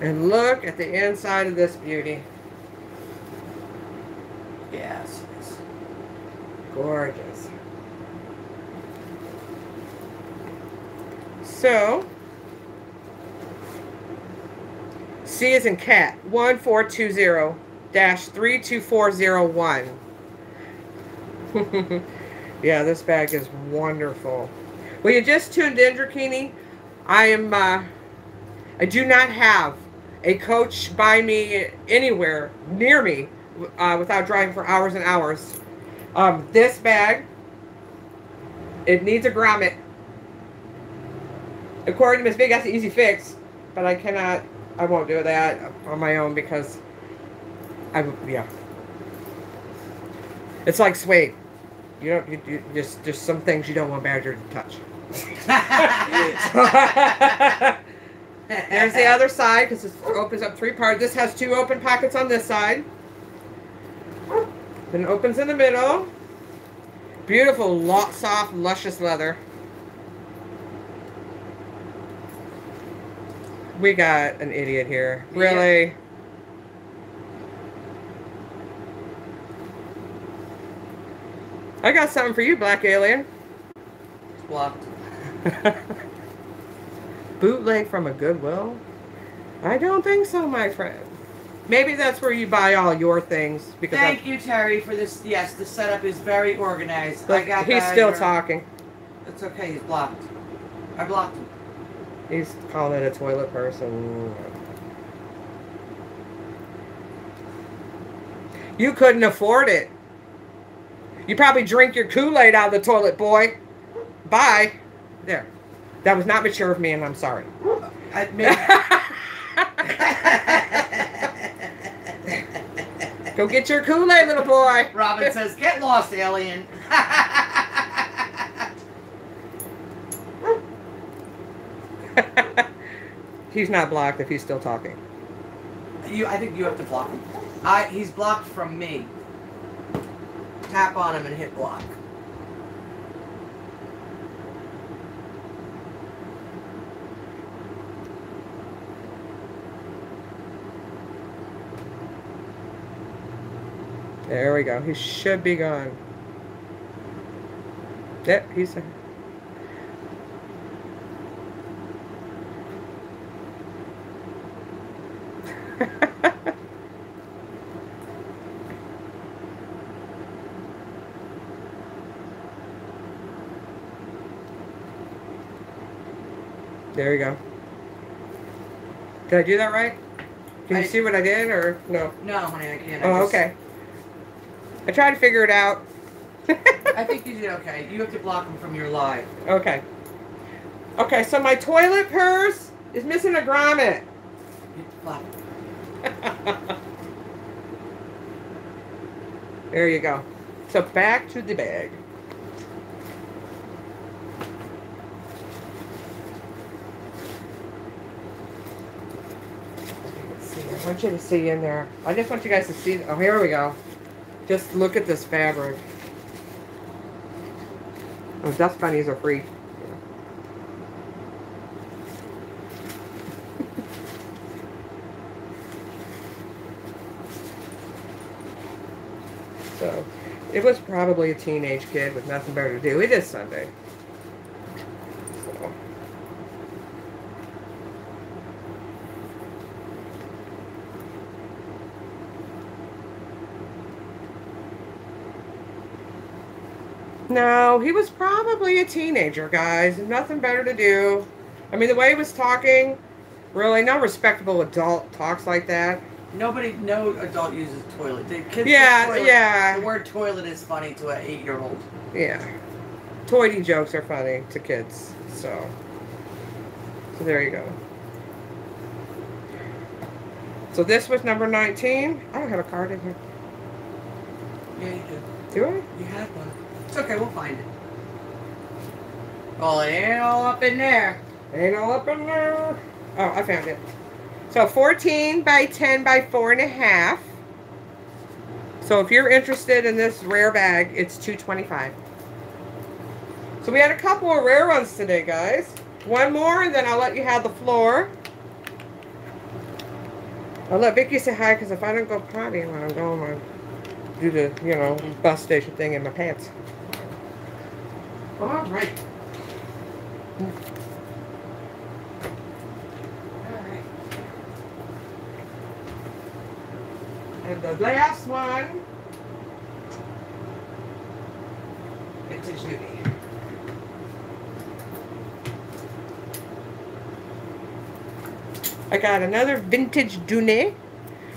And look at the inside of this beauty. Yes. Gorgeous. So, C is in cat, 1420-32401. *laughs* yeah, this bag is wonderful. Well, you just tuned in, Drakini. I am, uh, I do not have a coach by me anywhere near me uh, without driving for hours and hours. Um, this bag, it needs a grommet. According to Miss Big, that's an easy fix, but I cannot, I won't do that on my own because I, yeah. It's like suede. You don't, you, you just, just some things you don't want Badger to touch. *laughs* *laughs* There's the other side because it opens up three parts. This has two open pockets on this side. Then it opens in the middle. Beautiful, soft, luscious leather. We got an idiot here. Really? I got something for you, Black Alien. Blocked. *laughs* Bootleg from a Goodwill? I don't think so, my friend. Maybe that's where you buy all your things because Thank you, Terry, for this. Yes, the setup is very organized. I got he's still talking. It's okay. He's blocked. I blocked him. He's calling it a toilet person. You couldn't afford it. You probably drink your Kool-Aid out of the toilet, boy. Bye. There. That was not mature of me, and I'm sorry. I mean, *laughs* Go get your Kool-Aid, little boy. Robin says, "Get lost, alien." *laughs* he's not blocked if he's still talking. you, I think you have to block him. I, he's blocked from me. Tap on him and hit block. There we go. He should be gone. Yep, he's. there *laughs* There we go. Did I do that right? Can you see what I did, or no? No, honey, I can't. I Oh, just- okay. I tried to figure it out. I think you did okay. You have to block them from your live. okay. Okay, so my toilet purse is missing a grommet. You block him. *laughs* there you go. So back to the bag. See, I want you to see in there. I just want you guys to see. Oh, here we go. Just look at this fabric. Oh, dust bunnies are free. *laughs* So, it was probably a teenage kid with nothing better to do. It is Sunday. So. He was probably a teenager, guys. Nothing better to do. I mean, the way he was talking, really, no respectable adult talks like that. Nobody, no adult uses toilet. The kids Yeah, toilet. yeah. The word toilet is funny to an eight-year-old. Yeah. Toity jokes are funny to kids, so. So there you go. So this was number 19. I don't have a card in here. Yeah, you do. Do I? You had one. Okay. We'll find it. Well, it ain't all up in there. Ain't all up in there. Oh, I found it. So 14 by 10 by 4 and a half. So if you're interested in this rare bag, it's 225. So we had a couple of rare ones today, guys. One more, and then I'll let you have the floor. I'll let Vicky say hi, because if I don't go potty when I'm going, I'll do the, you know, bus station thing in my pants. All right. And the last one, vintage Nudie. I got another vintage Dune.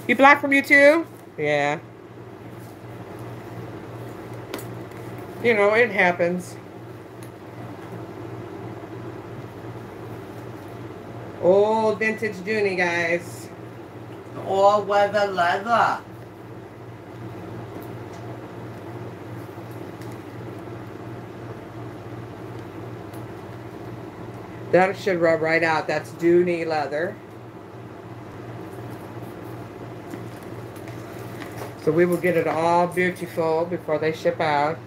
You black from YouTube? Yeah. You know, it happens. Old vintage Dooney, guys. All weather leather. That should rub right out. That's Dooney leather. So we will get it all beautiful before they ship out.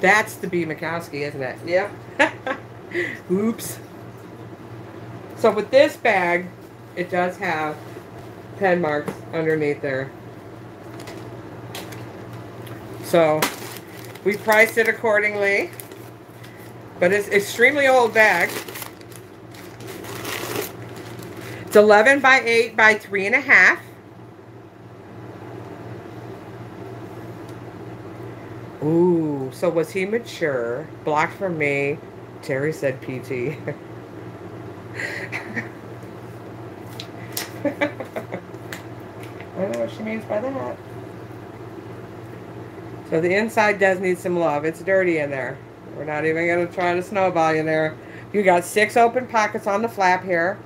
That's the B. Makowsky, isn't it? Yep. *laughs* Oops. So with this bag, it does have pen marks underneath there. So we priced it accordingly. But it's extremely old bag. It's 11 by 8 by 3 and a half. Ooh, so was he mature? Blocked from me. Terry said PT. I don't know what she means by that. So the inside does need some love. It's dirty in there. We're not even going to try to snowball you there. You got six open pockets on the flap here.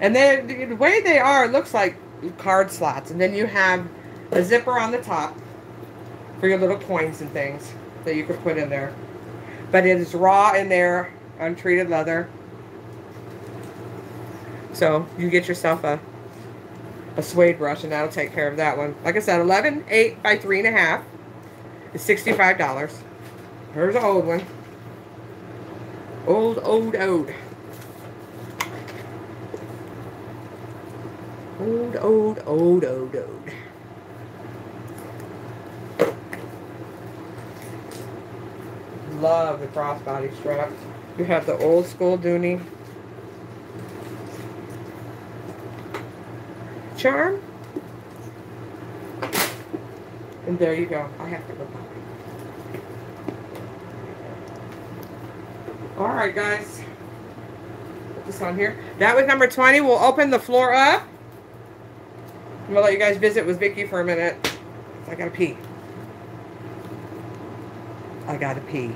And then the way they are, it looks like card slots. And then you have a zipper on the top for your little coins and things that you could put in there. But it is raw in there, untreated leather. So you get yourself a a suede brush and that'll take care of that one. Like I said, 11, 8 by 3.5 is $65. Here's an old one. Old, old, old. Old, old, old, old, old. Love the crossbody straps. You have the old school Dooney charm. And there you go. I have to go back. All right, guys. Put this on here. That was number 20. We'll open the floor up. I'm going to let you guys visit with Vicki for a minute. I got to pee. I got to pee.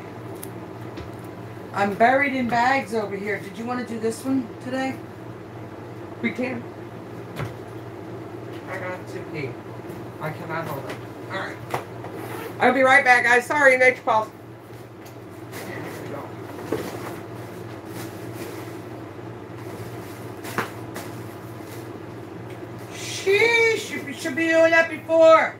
I'm buried in bags over here. Did you want to do this one today? We can. I got to pee. I cannot hold it. All right. I'll be right back, guys. Sorry, nature pulse. Sheesh, you should be doing that before.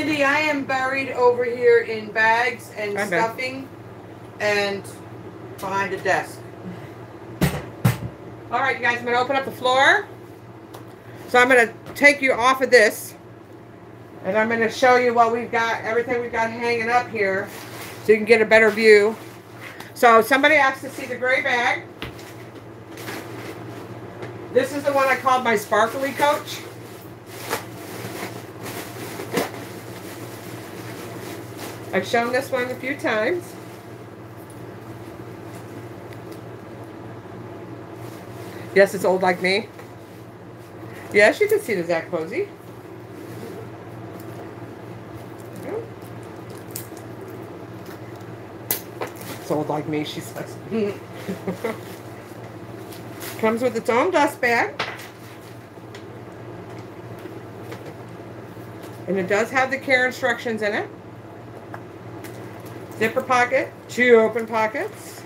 Cindy, I am buried over here in bags and Okay. stuffing and behind a desk. All right, you guys, I'm going to open up the floor. So I'm going to take you off of this. And I'm going to show you what we've got, everything we've got hanging up here. So you can get a better view. So somebody asked to see the gray bag. This is the one I called my sparkly coach. I've shown this one a few times. Yes, it's old like me. Yes, you can see the Zach Posey. It's old like me, she says. *laughs* Comes with its own dust bag. And it does have the care instructions in it. Zipper pocket, two open pockets,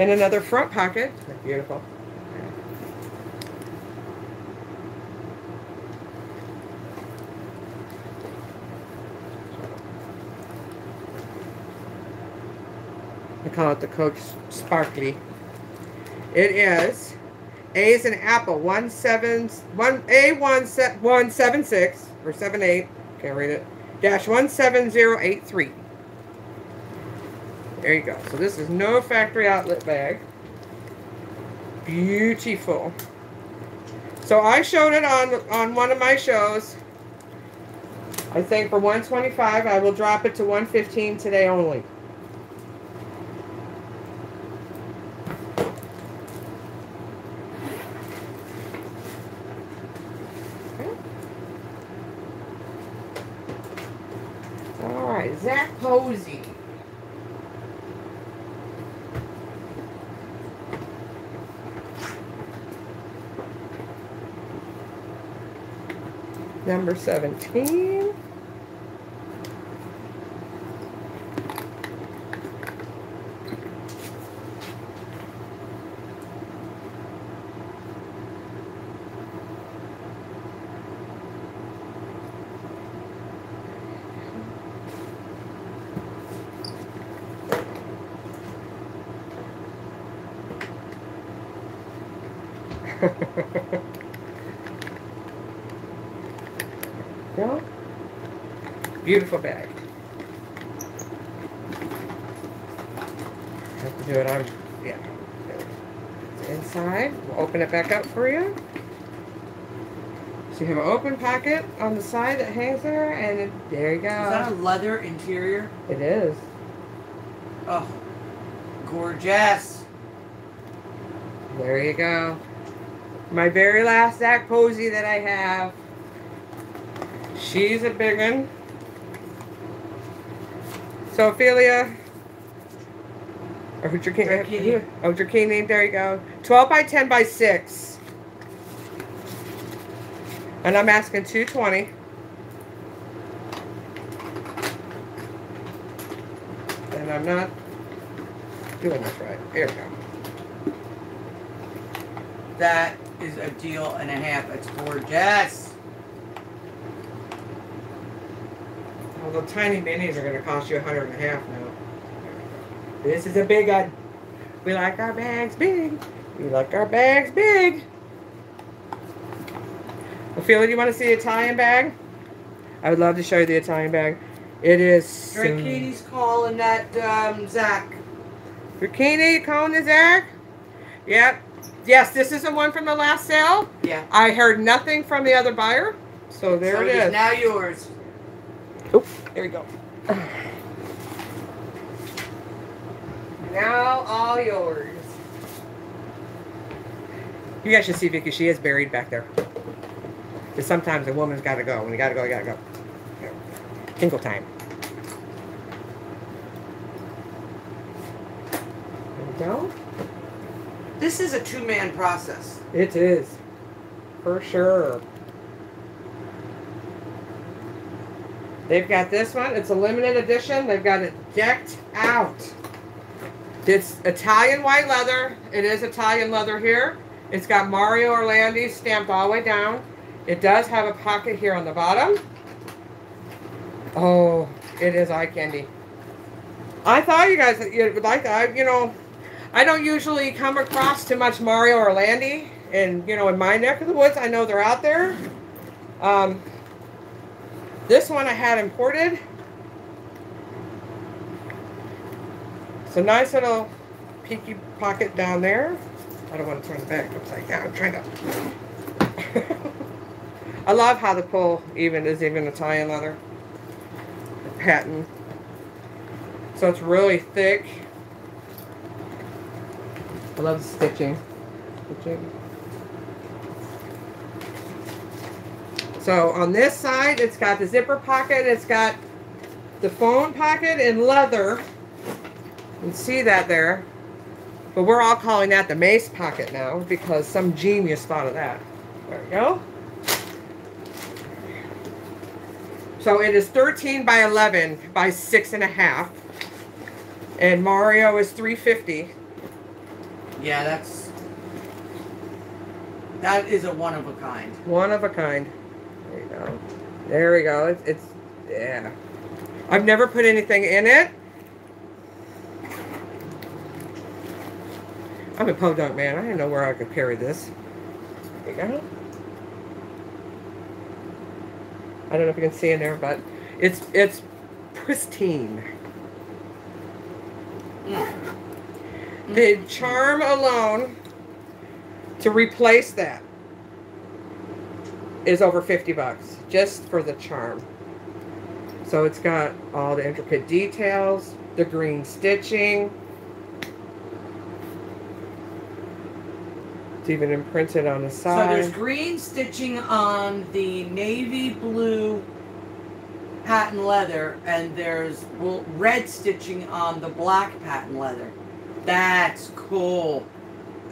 and another front pocket. Beautiful. I call it the Coach Sparkly. It is A is an apple one seven one A one set one seven six or seven eight can't read it dash one seven zero eight three. There you go. So this is no factory outlet bag. Beautiful. So I showed it on on one of my shows. I think for 125, I will drop it to 115 today only. Okay. All right, Zac Posen. Number 17. go. Beautiful bag. Have to do it on, yeah. It's inside. We'll open it back up for you. So you have an open pocket on the side that hangs there, and it, there you go. Is that a leather interior? It is. Oh, gorgeous. There you go. My very last Zac Posen that I have. She's a big one. So Ophelia. Or Drakini. Drakini. Oh, your key name. There you go. 12 by 10 by 6. And I'm asking 220. And I'm not doing this right. Here we go. That is a deal and a half. It's gorgeous. Tiny minis are going to cost you a hundred and a half now. This is a big one. We like our bags big. We like our bags big. Ophelia, do you want to see the Italian bag? I would love to show you the Italian bag. It is. Drakini's calling that um, Zach. Bikini, calling the Zach? Yep. Yes, this is the one from the last sale. Yeah. I heard nothing from the other buyer. So there so it is. now yours. There we go. Now all yours. You guys should see Vicky. She is buried back there. Because sometimes a woman's got to go. When you got to go, you got to go. Tinkle time. There we go. This is a two-man process. It is. For sure. They've got this one. It's a limited edition. They've got it decked out. It's Italian white leather. It is Italian leather here. It's got Mario Orlandi stamped all the way down. It does have a pocket here on the bottom. Oh, it is eye candy. I thought you guys would like that. You know, I don't usually come across too much Mario Orlandi, and you know, in my neck of the woods, I know they're out there. Um, this one I had imported. It's a nice little peaky pocket down there. I don't want to turn the back upside down. I'm trying to. *laughs* I love how the pull even is even Italian leather. The patent. So it's really thick. I love the stitching. Stitching. So on this side, it's got the zipper pocket. It's got the phone pocket in leather. You can see that there. But we're all calling that the mace pocket now because some genius thought of that. There we go. So it is 13 by 11 by six and a half. And Mario is 350. Yeah, that's that is a one of a kind. One of a kind. There you go. There we go. It's, it's yeah. I've never put anything in it. I'm a podunk man. I didn't know where I could carry this. There you go. I don't know if you can see in there, but it's it's pristine. Mm. The charm alone to replace that is over 50 bucks just for the charm. So it's got all the intricate details, the green stitching. It's even imprinted on the side. So there's green stitching on the navy blue patent leather and there's red stitching on the black patent leather. That's cool.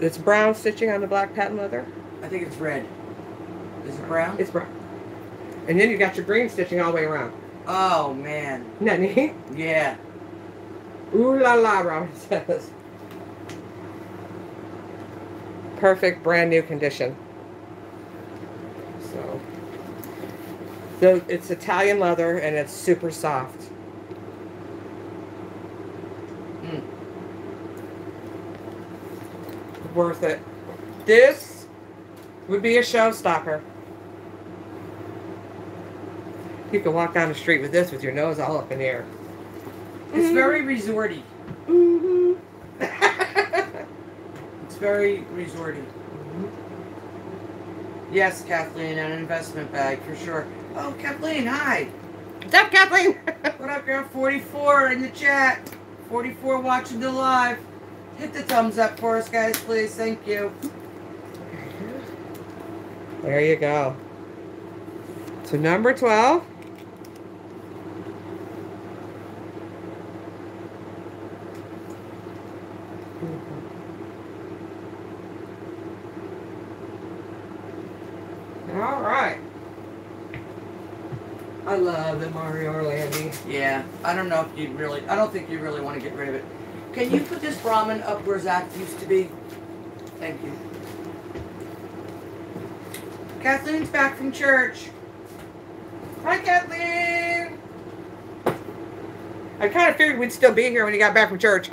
It's brown stitching on the black patent leather. I think it's red. Is it brown? It's brown. And then you got your green stitching all the way around. oh man. Isn't that neat? Yeah. Ooh la la, Robin *laughs* says. Perfect, brand new condition. So, so it's Italian leather and it's super soft. Mm. Worth it. This would be a showstopper. You can walk down the street with this with your nose all up in the air. It's very resorty. Mm-hmm. It's very resorty. Yes, Kathleen, an investment bag for sure. Oh, Kathleen, hi. What's up, Kathleen? *laughs* What up, girl? 44 in the chat. 44 watching the live. Hit the thumbs up for us, guys, please. Thank you. There you go. So number 12. All right. I love the Mario Orlandi. Yeah, I don't know if you really, I don't think you really want to get rid of it. Can you put this Brahmin up where Zach used to be? Thank you. Kathleen's back from church. Hi, Kathleen. I kind of figured we'd still be here when you got back from church. *laughs*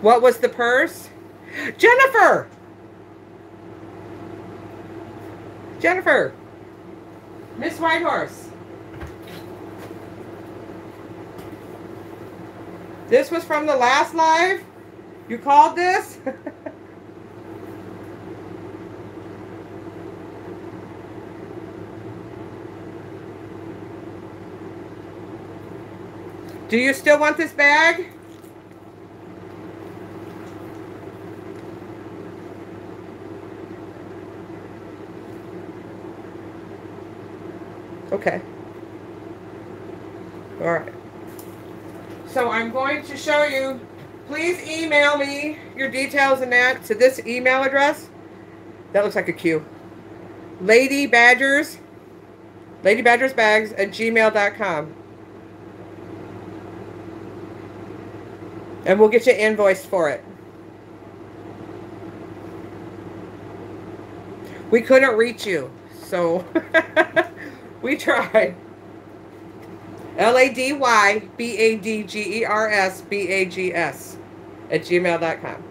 what was the purse? Jennifer! Jennifer! Miss Whitehorse. This was from the last live? You called this? *laughs* Do you still want this bag? Okay. All right. So I'm going to show you. Please email me your details and that to this email address. That looks like a Q. Lady Badgers. Lady Badgers Bags at gmail.com. And we'll get you invoiced for it. We couldn't reach you, so *laughs* we tried. L A D Y B A D G E R S B A G S at gmail.com.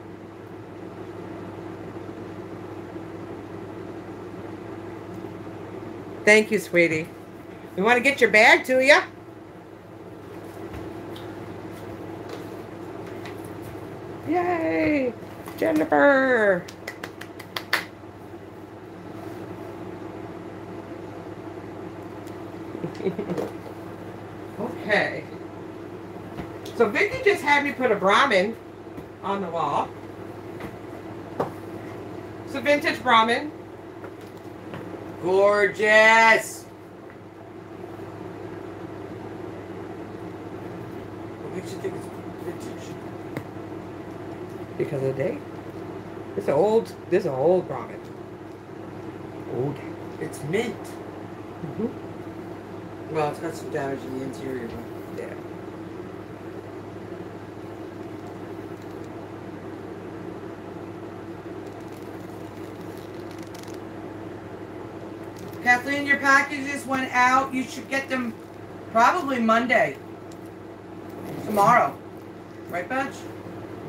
Thank you, sweetie. We want to get your bag to you. Yay! Jennifer! Okay. So Vicky just had me put a Brahmin on the wall. It's a vintage Brahmin. Gorgeous. What makes you think it's vintage? Because of the date. It's an old, this is an old Brahmin. Old. It's mint. Mm-hmm. Well, it's got some damage in the interior. But. Kathleen, your packages went out. You should get them probably Monday. Tomorrow. Right, Budge?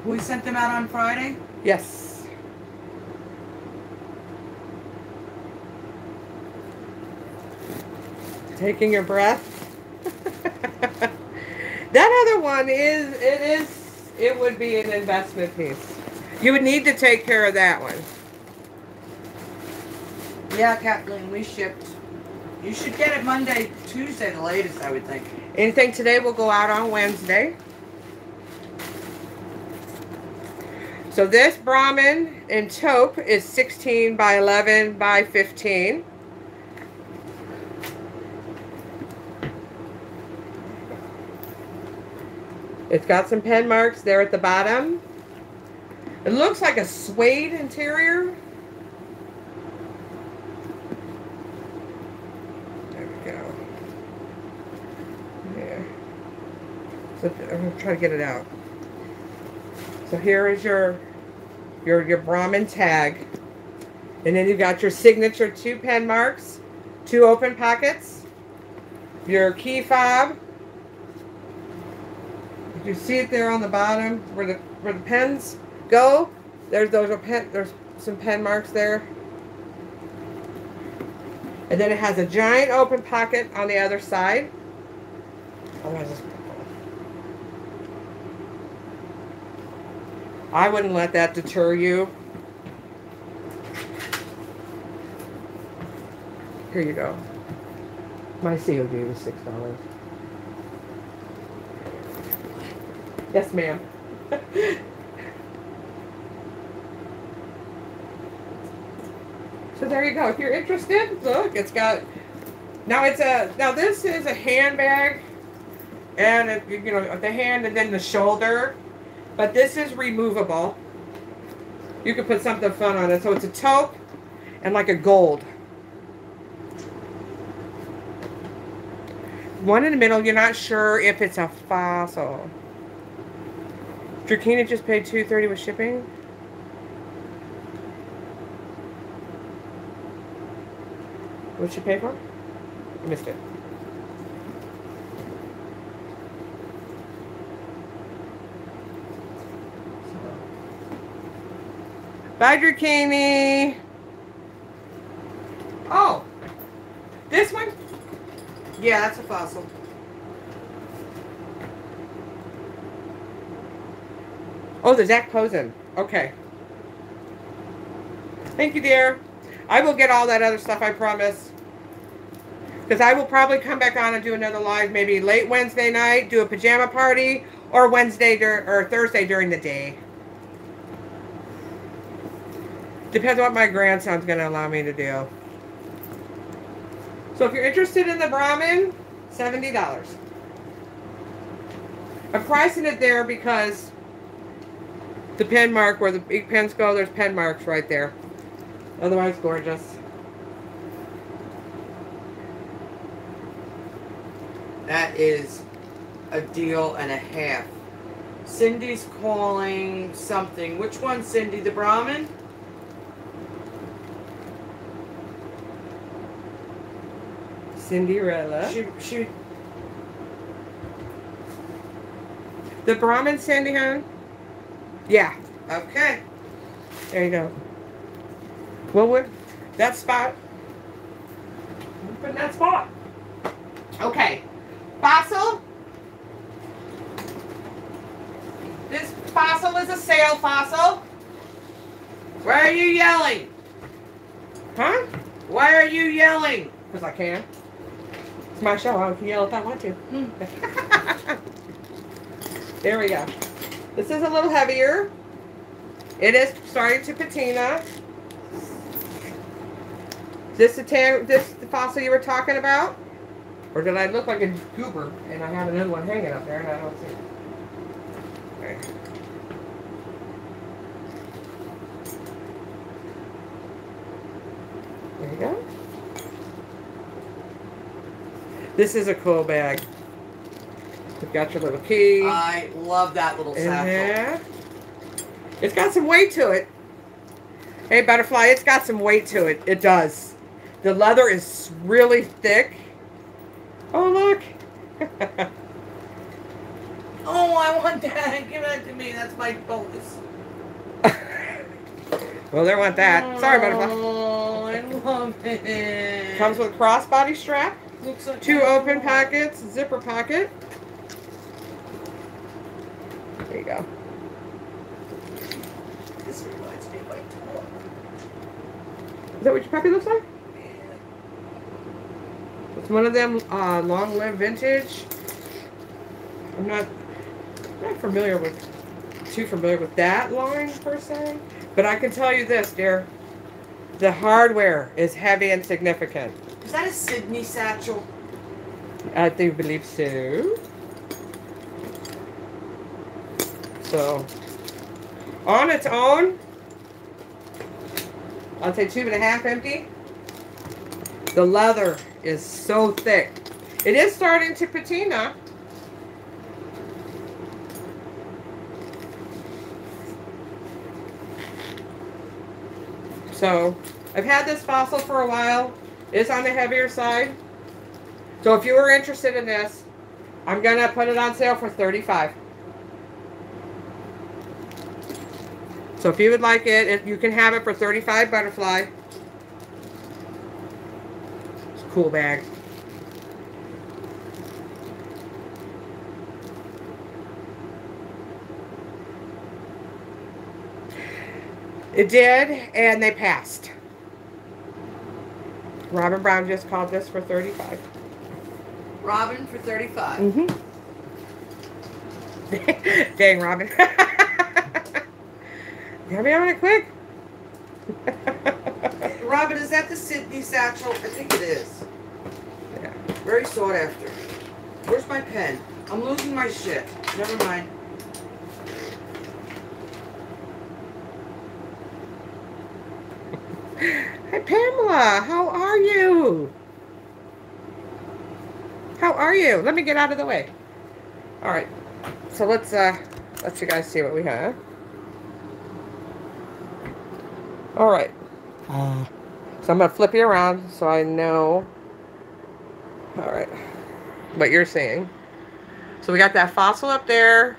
We sent them out on Friday. Yes. Taking your breath. that other one is it is it would be an investment piece. You would need to take care of that one. Yeah, Kathleen, we shipped. You should get it Monday, Tuesday, the latest, I would think. Anything today will go out on Wednesday. So this Brahmin in taupe is 16 by 11 by 15. It's got some pen marks there at the bottom. It looks like a suede interior. There we go. So I'm gonna try to get it out. So here is your your your Brahmin tag. And then you've got your signature two pen marks, two open pockets, your key fob you see it there on the bottom where the where the pens go? There's those are pen there's some pen marks there. And then it has a giant open pocket on the other side. Oh, I wouldn't let that deter you. Here you go. My COD was $6. Yes, ma'am. so there you go. If you're interested, look, it's got. Now it's a. Now this is a handbag, and it, you know the hand and then the shoulder, but this is removable. You could put something fun on it. So it's a taupe and like a gold. One in the middle, you're not sure if it's a fossil. Drakena just paid two thirty with shipping. What'd she pay for? I missed it. Bye, Drakini. Oh, this one? Yeah, that's a fossil. Oh, the Zac Posen. Okay. Thank you, dear. I will get all that other stuff, I promise. Because I will probably come back on and do another live maybe late Wednesday night, do a pajama party, or Wednesday or Thursday during the day. Depends on what my grandson's going to allow me to do. So if you're interested in the Brahmin, $70. I'm pricing it there because the pen mark where the big pens go, there's pen marks right there. Otherwise, gorgeous. That is a deal and a half. Cindy's calling something. Which one, Cindy? The Brahmin? Cinderella. She, she. The Brahmin, Sandy Han? Yeah. Okay. There you go. Well, what? That spot. Put in that spot. Okay. Fossil. This fossil is a sale fossil. Why are you yelling? Huh? Why are you yelling? Because I can. It's my show. I can yell if I want to. Hmm. *laughs* there we go. This is a little heavier. It is starting to patina. Is this the tan, this the fossil you were talking about? Or did I look like a goober and I have another one hanging up there and I don't see it? There you go. This is a cool bag. You've got your little key. I love that little satchel. Yeah. It's got some weight to it. Hey, Butterfly, it's got some weight to it. It does. The leather is really thick. Oh, look. *laughs* oh, I want that. *laughs* Give that to me. That's my bonus. *laughs* well, there went that. Sorry, Butterfly. Oh, I love it. Comes with a crossbody strap. Looks like Two open pockets, zipper pocket. There you go. This reminds me of my dog. Is that what your puppy looks like? It's one of them uh, long-lived vintage. I'm not not familiar with too familiar with that line per se, but I can tell you this, dear. The hardware is heavy and significant. Is that a Sydney satchel? I do believe so. So, on its own, I'll say tube and a half empty. The leather is so thick. It is starting to patina. So, I've had this fossil for a while. It's on the heavier side. So if you were interested in this, I'm going to put it on sale for 35 So if you would like it, if you can have it for 35 butterfly. It's a cool bag. It did, and they passed. Robin Brown just called this for 35 Robin for 35 Mm-hmm. *laughs* Dang, Robin. *laughs* Gotta be on it quick. *laughs* Robin, is that the Sydney satchel? I think it is. Yeah. Very sought after. Where's my pen? I'm losing my shit. Never mind. *laughs* Hi, Pamela. How are you? How are you? Let me get out of the way. All right. So let's uh let you guys see what we have. All right. Uh, so I'm gonna flip you around so I know. All right. What you're seeing. So we got that fossil up there.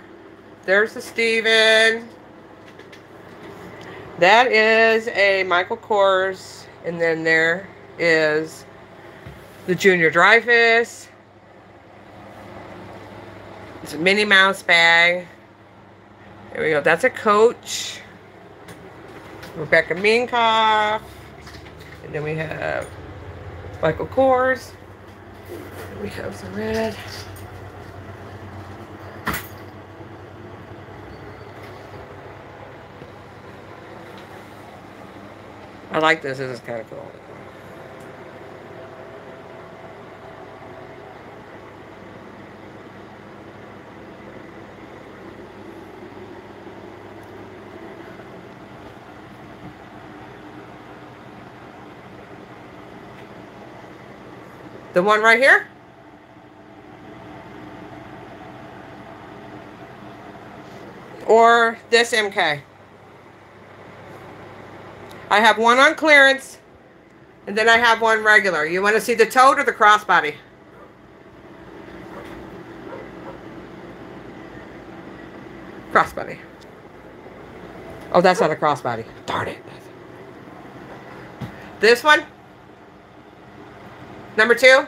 There's the Steven. That is a Michael Kors. And then there is the Junior Dreyfus. It's a Minnie Mouse bag. There we go. That's a Coach. Rebecca Minkoff. And then we have Michael Kors. We have some red. I like this. This is kind of cool. The one right here? Or this MK? I have one on clearance, and then I have one regular. You want to see the toad or the crossbody? Crossbody. Oh, that's not a crossbody. Darn it. This one? Number two?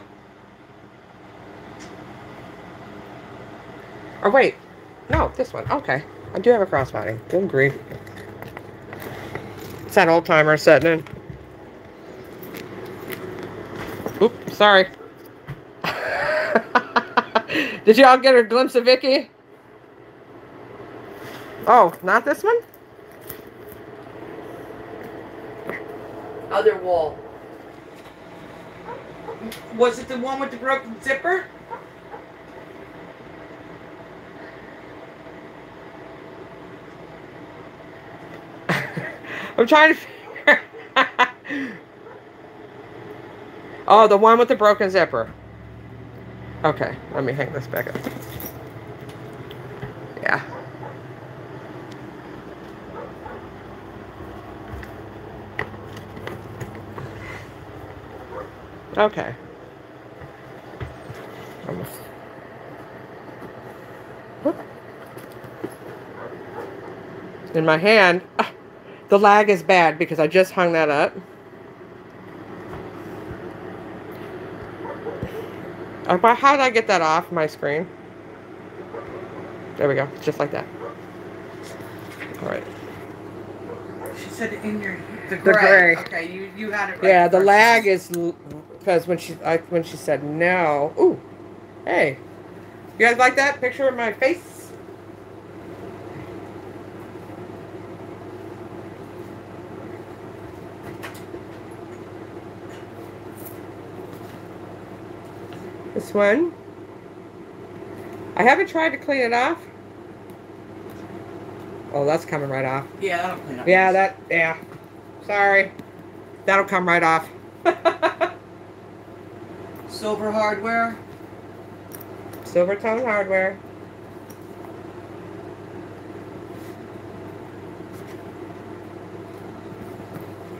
Or wait. No, this one. Okay. I do have a crossbody. Good grief. It's that old timer setting in. Oop, sorry. *laughs* Did y'all get a glimpse of Vicky? Oh, not this one? Other wall. Was it the one with the broken zipper? *laughs* I'm trying to figure *laughs* Oh, the one with the broken zipper. Okay, let me hang this back up. Okay. Almost. In my hand, ah, the lag is bad because I just hung that up. Uh, How did I get that off my screen? There we go, just like that. All right. She said in your the The gray. gray. Okay, you you had it right. Yeah, the first. lag is because when she I, when she said no. Ooh, hey, you guys like that picture of my face? This one. I haven't tried to clean it off. Oh, that's coming right off. Yeah, that'll clean up. Yeah, that, yeah. Sorry. That'll come right off. *laughs* Silver hardware. Silvertone hardware.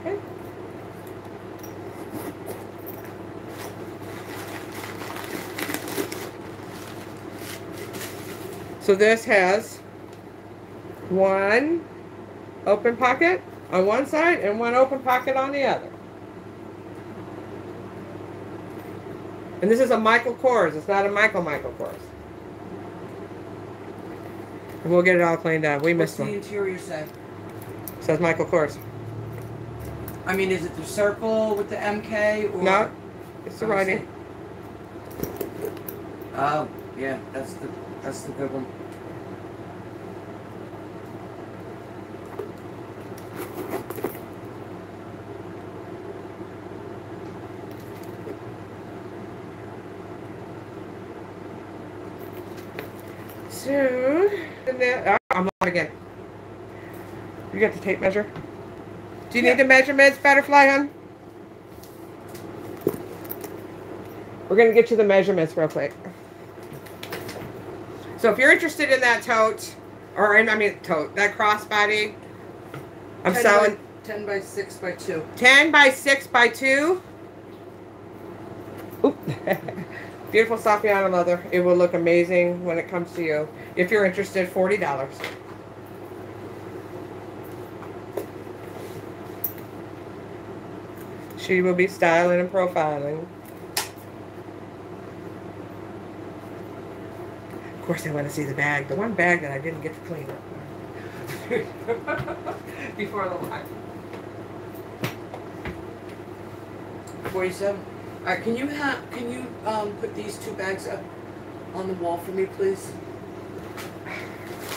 Okay. So this has one open pocket on one side and one open pocket on the other. And this is a Michael Kors. It's not a Michael Michael Kors. And we'll get it all cleaned up. We What's missed the interior say? says Michael Kors. I mean, is it the circle with the MK or? No, it's the writing. Oh, yeah, that's the that's the good one. And then, oh, uh, I'm on again. You got the tape measure? Do you Yeah. need the measurements, Butterfly, hun? We're going to get you the measurements real quick. So if you're interested in that tote, or in, I mean tote, that crossbody, I'm 10 selling by, ten by six by two. 10 by 6 by 2. Oop. *laughs* Beautiful Saffiano leather. It will look amazing when it comes to you. If you're interested, $40. She will be styling and profiling. Of course, I want to see the bag. The one bag that I didn't get to clean up. *laughs* Before the live. Forty-seven. All right, can you have can you um put these two bags up on the wall for me, please?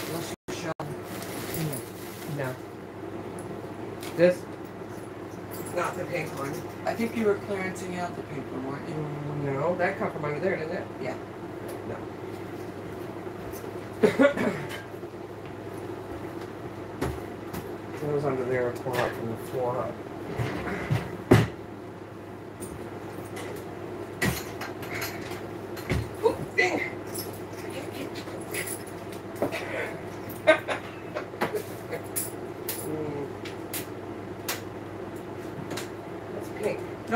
Unless you show. No. This? Not the pink one. I think you were clearancing out the pink one, weren't you? No, that come from under there, didn't it? Yeah. No. *coughs* it was under there, tore up from the floor up. Oop, dang. Mm. That's pink. No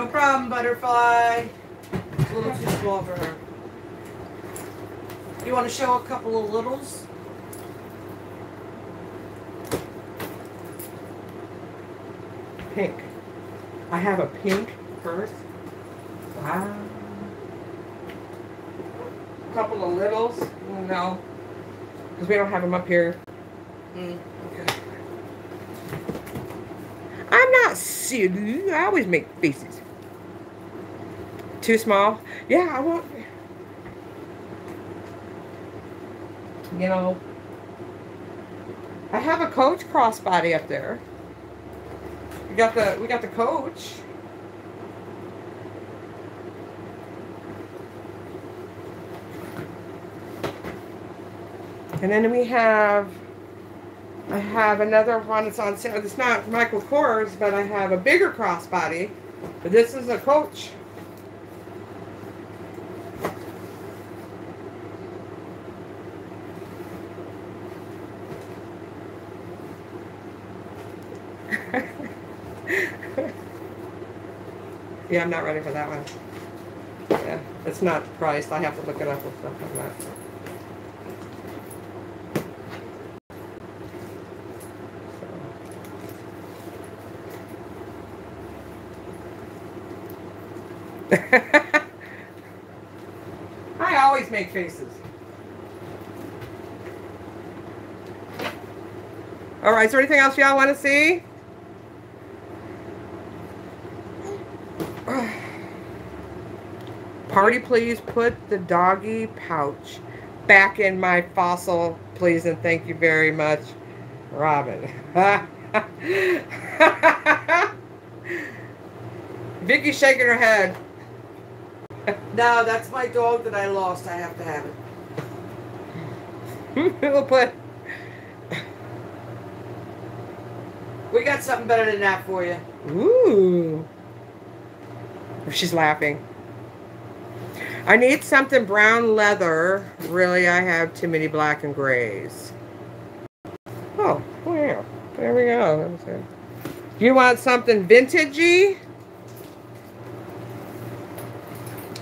problem, butterfly. It's a little too small for her. You want to show a couple of littles? Pink. I have a pink purse. Wow. Couple of littles. No. Because we don't have them up here. Mm, okay. I'm not silly. I always make faces. Too small? Yeah, I want. You know, I have a coach crossbody up there. We got the we got the coach. And then we have I have another one that's on sale. It's not Michael Kors, but I have a bigger crossbody. But this is a coach. *laughs* yeah, I'm not ready for that one. Yeah, it's not priced. I have to look it up with stuff like that. *laughs* I always make faces. All right, is there anything else y'all want to see? *sighs* Party, please put the doggy pouch back in my fossil, please, and thank you very much, Robin. *laughs* Vicky's shaking her head. No, that's my dog that I lost. I have to have it. *laughs* we'll put We got something better than that for you. Ooh. She's laughing. I need something brown leather. Really, I have too many black and grays. Oh, oh yeah. There we go. You want something vintagey?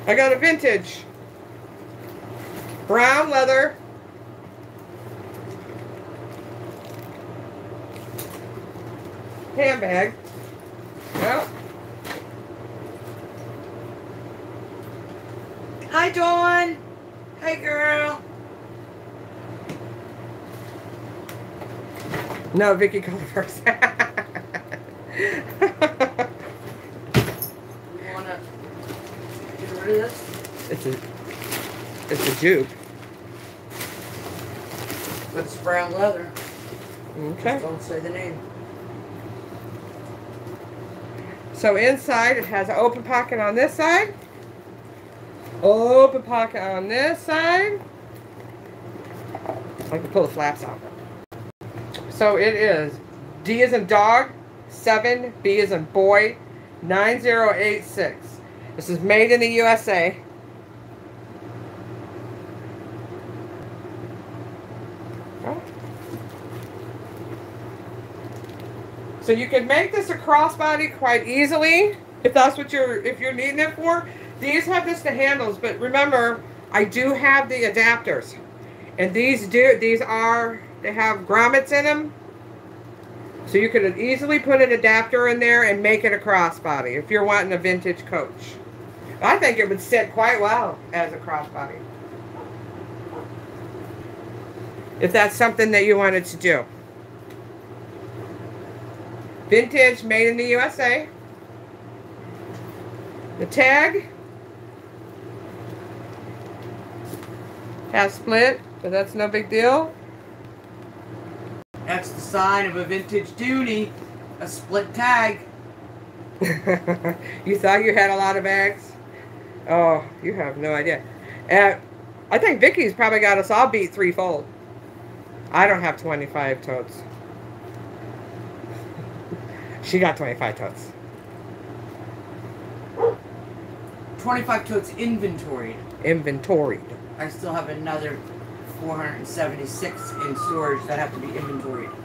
I got a vintage. Brown leather. Handbag. Yep. Hi, Dawn. Hey, girl. No, Vicky called first. *laughs* You wanna get rid of this? It's a it's a juke. It's brown leather. Okay. Don't say the name. So inside it has an open pocket on this side. Open pocket on this side. I can pull the flaps off. So it is D is in dog, 7, B is in boy, 9086. This is made in the USA. So you can make this a crossbody quite easily if that's what you're if you're needing it for. These have just the handles, but remember, I do have the adapters. And these do these are they have grommets in them. So you could easily put an adapter in there and make it a crossbody if you're wanting a vintage coach. I think it would sit quite well as a crossbody. If that's something that you wanted to do. Vintage, made in the USA. The tag has split, but that's no big deal. That's the sign of a vintage duty. A split tag. *laughs* you thought you had a lot of bags? Oh, you have no idea. Uh, I think Vicky's probably got us all beat threefold. I don't have 25 totes. She got 25 totes. 25 totes inventoried. Inventoried. I still have another 476 in storage that have to be inventoried. *laughs*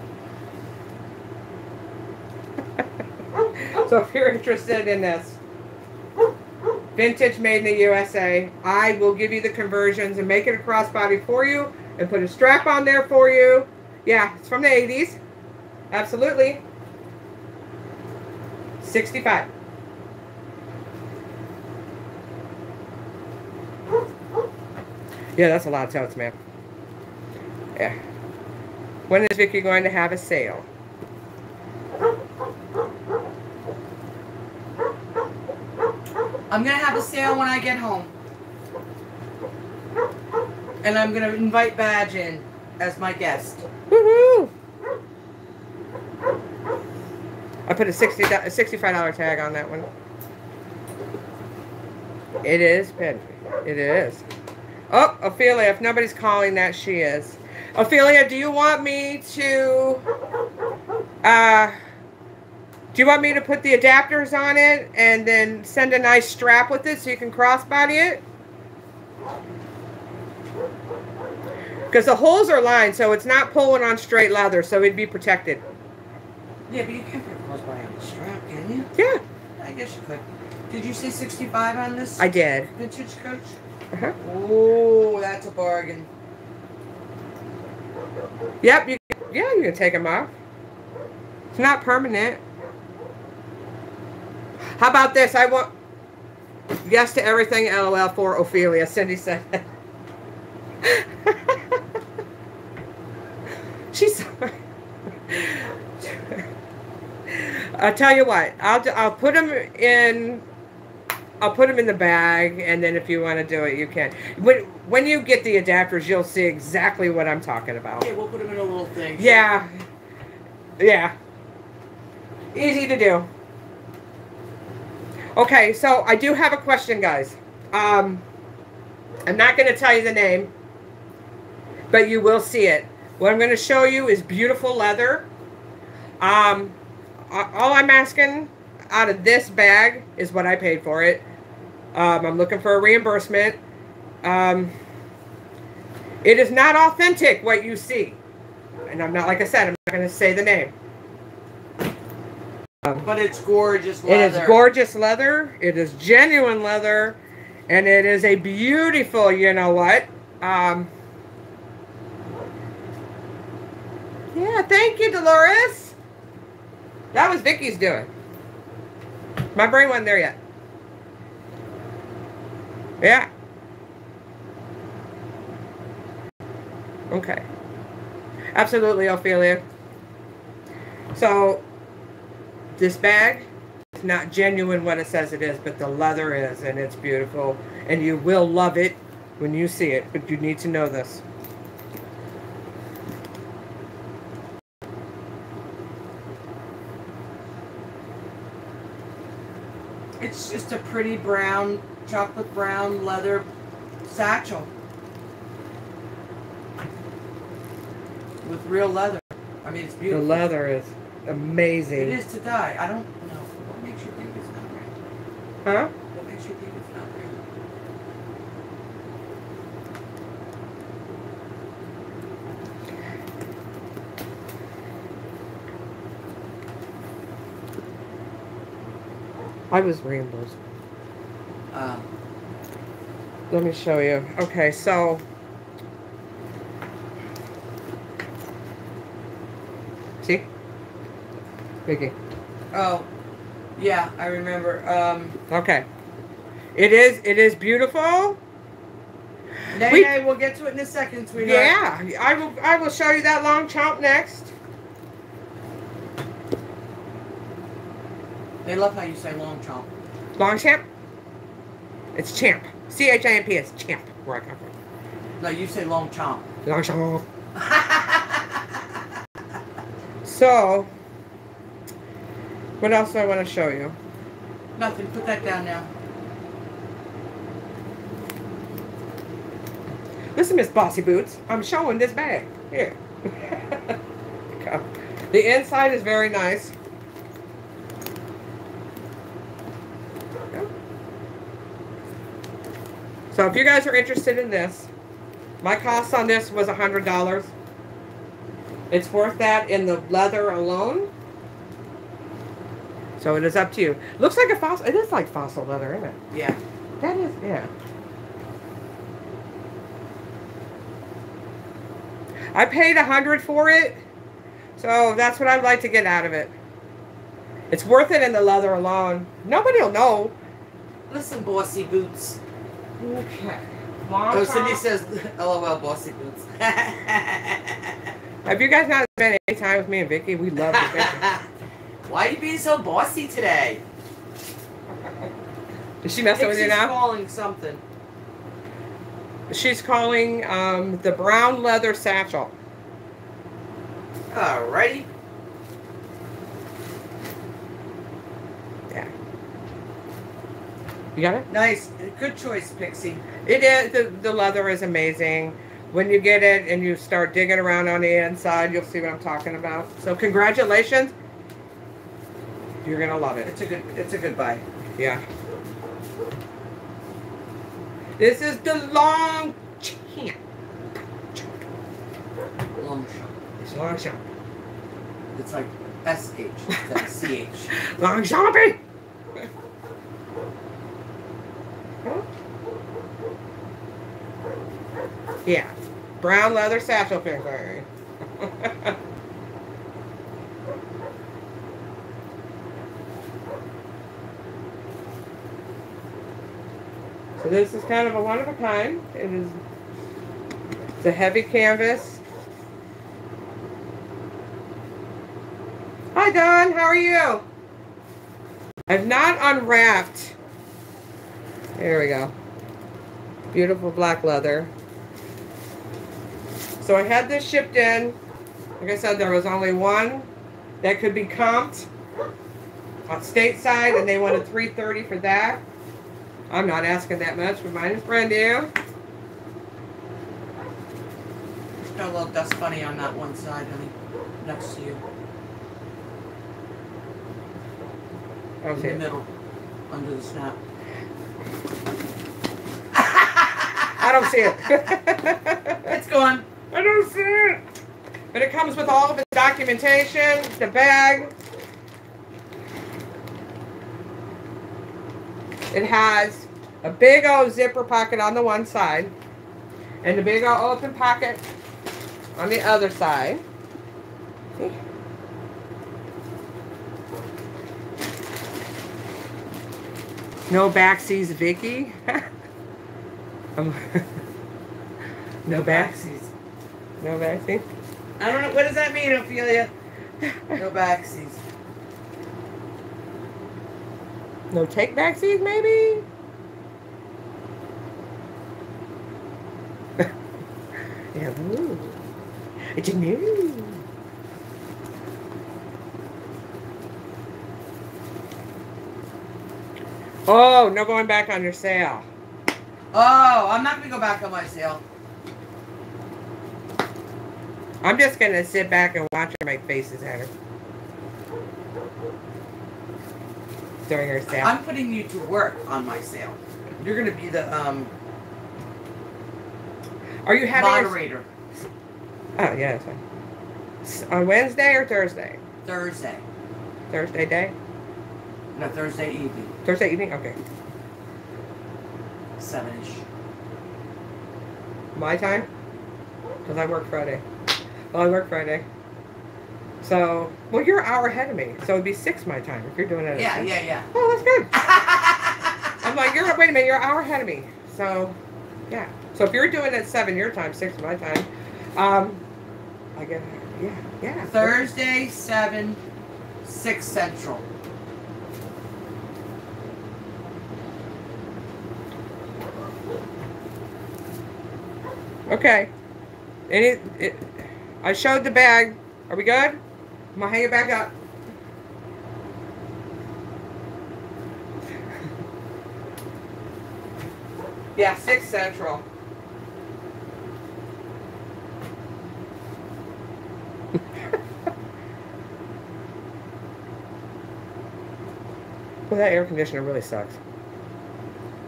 So if you're interested in this, vintage made in the USA, I will give you the conversions and make it a crossbody for you and put a strap on there for you. Yeah, it's from the 80s. Absolutely. 65. Yeah, that's a lot of totes, man. Yeah. When is Vicky going to have a sale? I'm gonna have a sale when I get home. And I'm gonna invite Badge in as my guest. Woohoo! I put a sixty a $65 tag on that one. It is Pedri. It is. Oh, Ophelia, if nobody's calling that, she is. Ophelia, do you want me to, uh, do you want me to put the adapters on it and then send a nice strap with it so you can crossbody it? Because the holes are lined, so it's not pulling on straight leather, so it'd be protected. Yeah, but you can't a crossbody on the strap, can you? Yeah, I guess you could. Did you see 65 on this I did. vintage coach? Uh-huh. Oh, that's a bargain. Yep, you, yeah, you can take them off. It's not permanent. How about this? I want yes to everything. LOL for Ophelia. Cindy said. *laughs* She's. *laughs* *laughs* I'll tell you what. I'll I'll put them in. I'll put them in the bag, and then if you want to do it, you can. When when you get the adapters, you'll see exactly what I'm talking about. Okay, we'll put them in a little thing. Yeah. Yeah. Easy to do. Okay, so I do have a question, guys. Um, I'm not going to tell you the name, but you will see it. What I'm going to show you is beautiful leather. Um, all I'm asking out of this bag is what I paid for it. Um, I'm looking for a reimbursement. Um, it is not authentic what you see. And I'm not, like I said, I'm not going to say the name. Um, but it's gorgeous leather. It is gorgeous leather. It is genuine leather. And it is a beautiful, you know what? Um, yeah, thank you, Dolores. That was Vicky's doing. My brain wasn't there yet. Yeah. Okay. Absolutely, Ophelia. So, this bag is not genuine what it says it is, but the leather is, and it's beautiful. And you will love it when you see it, but you need to know this. It's just a pretty brown, chocolate brown leather satchel. With real leather. I mean, it's beautiful. The leather is amazing. It is to die. I don't know. What makes you think it's not real? Huh? What makes you think it's not real? I was reimbursed. Uh, Let me show you. Okay, so see, Vicky. oh, yeah, I remember. Um, Okay, it is. It is beautiful. Nay, We- Nay, we'll get to it in a second, sweetheart. Yeah, I will. I will show you that long chomp next. They love how you say long chomp. Long champ. It's champ. C H A M P S champ. Where I come from. No, you say long chomp. Long champ. So, what else do I want to show you? Nothing. Put that down now. Listen, Miss Bossy Boots, I'm showing this bag. Here. *laughs* The inside is very nice. So if you guys are interested in this, my cost on this was a hundred dollars. It's worth that in the leather alone. So it is up to you. Looks like a fossil. It is like fossil leather, isn't it? Yeah. That is, yeah. I paid a hundred for it, so that's what I'd like to get out of it. It's worth it in the leather alone. Nobody will know. Listen, bossy boots. Okay. Long Oh, time. Cindy says, *laughs* "LOL, bossy boots." Have you guys not spent any time with me and Vicky? We love the picture. *laughs* Why are you being so bossy today? Is she messing with you Dixie's now? calling something. She's calling um, the brown leather satchel. Alrighty. Yeah. You got it? Nice. Good choice, Pixie. It is the, the leather is amazing. When you get it and you start digging around on the inside, you'll see what I'm talking about. So congratulations. You're gonna love it. It's a good. It's a good buy. Yeah. This is the long champ. Long shot. It's long champ. It's like S H instead of C H. *laughs* Long champy. Yeah. Brown leather satchel finger. so this is kind of a one of a kind. It is it's a heavy canvas. Hi Don, how are you? I've not unwrapped. There we go. Beautiful black leather. So I had this shipped in. Like I said, there was only one that could be comped on stateside, and they wanted 330 for that. I'm not asking that much, but mine is brand new. There's no little dust bunny on that one side, honey. Next to you. don't in the middle, under the snap. *laughs* I don't see it. *laughs* It's gone. I don't see it. But it comes with all of its documentation, the bag. It has a big old zipper pocket on the one side and a big old open pocket on the other side. No backseas Vicky. *laughs* Um, no back. Backsies. No backseat. I don't know. What does that mean, Ophelia? No backsies. No take backsies, maybe? *laughs* yeah, ooh. It's a new. Oh, no going back on your sale. Oh, I'm not gonna go back on my sale. I'm just gonna sit back and watch her make faces at her. During her sale. I'm putting you to work on my sale. You're gonna be the um Are you having moderator Oh, yeah, that's fine. On Wednesday or Thursday? Thursday. Thursday day? No, Thursday evening, Thursday evening? Okay. seven ish. My time? Because I work Friday. Well, I work Friday. So, well, you're an hour ahead of me. So it'd be six my time if you're doing it. at Yeah, six. yeah, yeah. Oh, that's good. *laughs* I'm like, you're, wait a minute, you're an hour ahead of me. So, yeah. So if you're doing it at seven your time, six my time, um, I get, yeah, yeah. Thursday, seven, six central. Okay. Any, it, I showed the bag. Are we good? I'm gonna hang it back up. yeah, six central. *laughs* well, that air conditioner really sucks.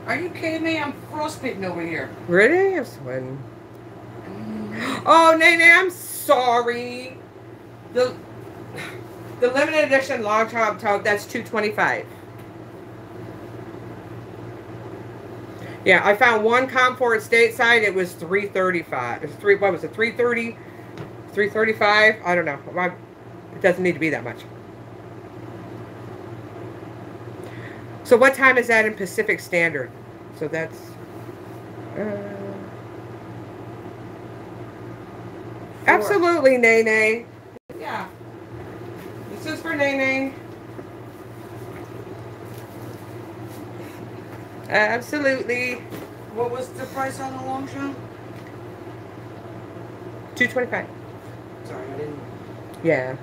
Are you kidding me? I'm frostbitten over here. Really? I'm sweating. Oh, Nene, I'm sorry. The the limited edition long top tote, that's 225. Yeah, I found one Comfort stateside, it was 335. It's three what was it, 330? 335? I don't know. It doesn't need to be that much. So what time is that in Pacific Standard? So that's uh, Absolutely, Nene. Yeah. This is for Nene. Absolutely. What was the price on the long shot? 225. Sorry, I didn't. Yeah.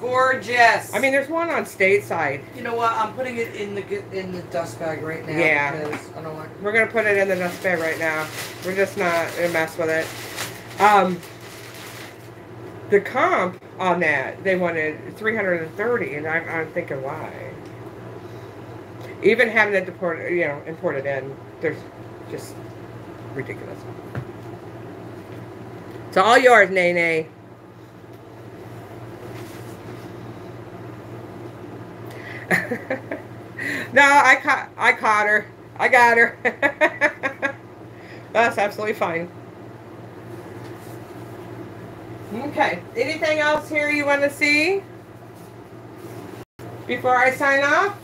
Gorgeous. I mean, there's one on stateside. you know what? I'm putting it in the in the dust bag right now. Yeah. Because I don't want. We're going to put it in the dust bag right now. We're just not to mess with it. Um, the comp on that, they wanted 330 and I'm, I'm thinking, why? Even having it deported, you know, imported in, there's just ridiculous. It's all yours, Nene. *laughs* no, I caught I caught her. I got her. *laughs* That's absolutely fine. Okay. Anything else here you want to see before I sign off?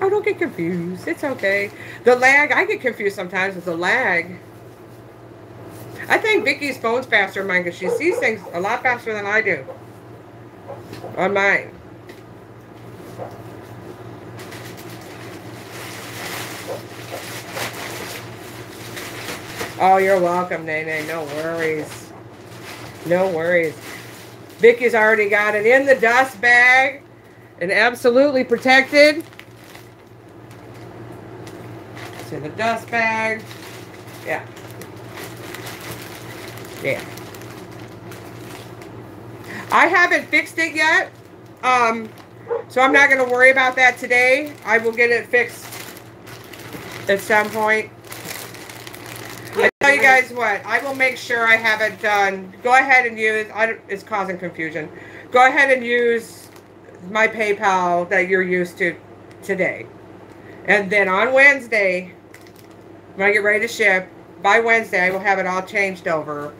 I don't get confused. It's okay. The lag, I get confused sometimes with the lag. I think Vicky's phone's faster than mine because she sees things a lot faster than I do on mine. Oh, you're welcome, Nene. No worries. No worries. Vicky's already got it in the dust bag and absolutely protected. It's in the dust bag. Yeah. Yeah. I haven't fixed it yet. Um, so I'm not going to worry about that today. I will get it fixed at some point. Tell you guys what, I will make sure I have it done. Go ahead and use, I, it's causing confusion. Go ahead and use my PayPal that you're used to today. And then on Wednesday, when I get ready to ship, by Wednesday I will have it all changed over.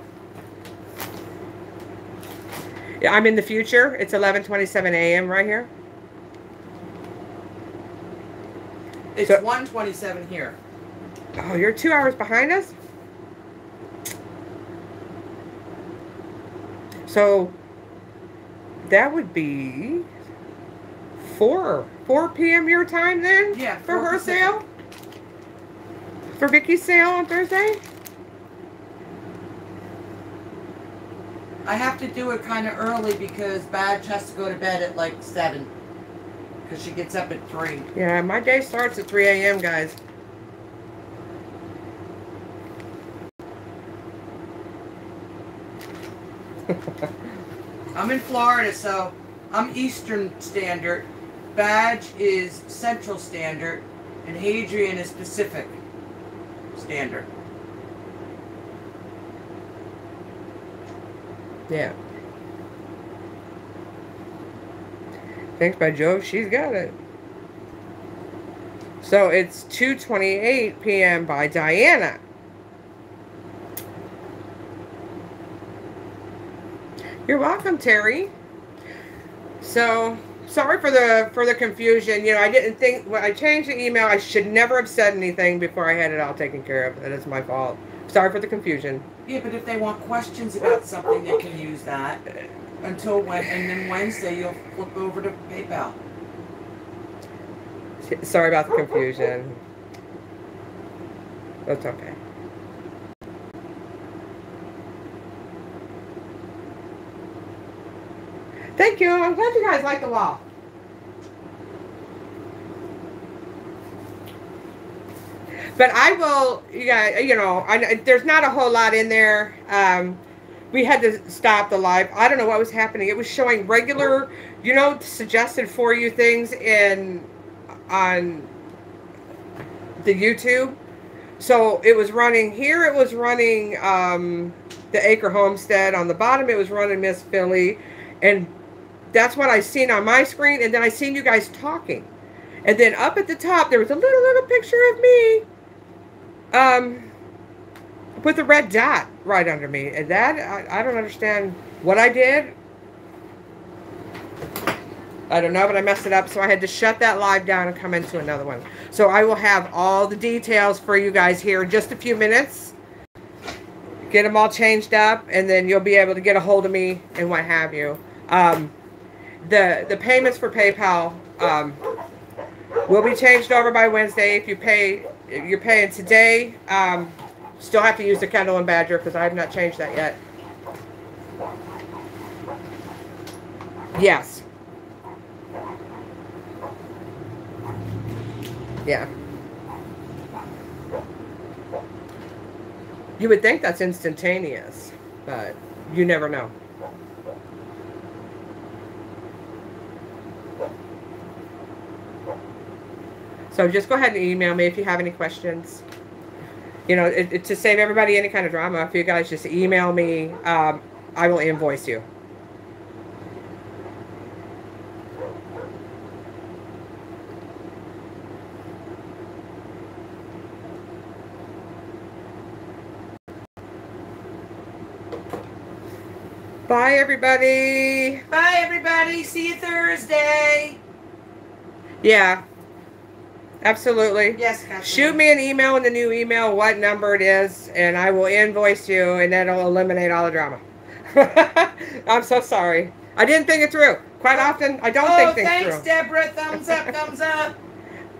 I'm in the future. It's 11:27 a.m. right here. It's So- 127 here. Oh, you're two hours behind us? So that would be 4 4 p.m. your time then? Yeah, For her Pacific. sale? For Vicky's sale on Thursday? I have to do it kind of early because Badge has to go to bed at like 7. Because she gets up at 3. Yeah, my day starts at 3 a.m., guys. I'm in Florida, so I'm Eastern Standard. Badge is Central Standard. And Hadrian is Pacific Standard. Yeah. Thanks by Jove, she's got it. So it's 2:28 p.m. by Diana. You're welcome, Terry. So sorry for the for the confusion. You know, I didn't think when I changed the email, I should never have said anything before I had it all taken care of. That is my fault. Sorry for the confusion. Yeah, but if they want questions about something, they can use that until when, and then Wednesday you'll flip over to PayPal. Sorry about the confusion. That's okay. Thank you. I'm glad you guys like the wall. But I will, you you know, I, there's not a whole lot in there. Um, we had to stop the live. I don't know what was happening. It was showing regular, you know, suggested for you things in on the YouTube. So it was running here. It was running um, the Acre Homestead. On the bottom, it was running Miss Philly, and that's what I seen on my screen. And then I seen you guys talking, and then up at the top there was a little little picture of me, um, with a red dot right under me. And that I, I don't understand what I did. I don't know, but I messed it up, so I had to shut that live down and come into another one. So I will have all the details for you guys here in just a few minutes. Get them all changed up, and then you'll be able to get a hold of me and what have you. Um, the the payments for PayPal um, will be changed over by Wednesday. If you pay, if you're paying today, um, still have to use the Kendall and Badger because I have not changed that yet. Yes. Yeah. You would think that's instantaneous, but you never know. So just go ahead and email me if you have any questions. You know, it, it- to save everybody any kind of drama, if you guys just email me, um, I will invoice you. Bye, everybody. Bye, everybody. See you Thursday. Yeah, absolutely. Yes, Kathleen. Shoot me an email in the new email what number it is, and I will invoice you, and that'll eliminate all the drama. *laughs* I'm so sorry. I didn't think it through. Quite often, I don't Oh, think things thanks, through. Deborah. Thumbs up, *laughs* thumbs up.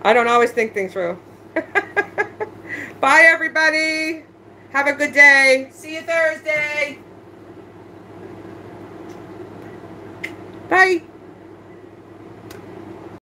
I don't always think things through. *laughs* Bye, everybody. Have a good day. See you Thursday. Bye.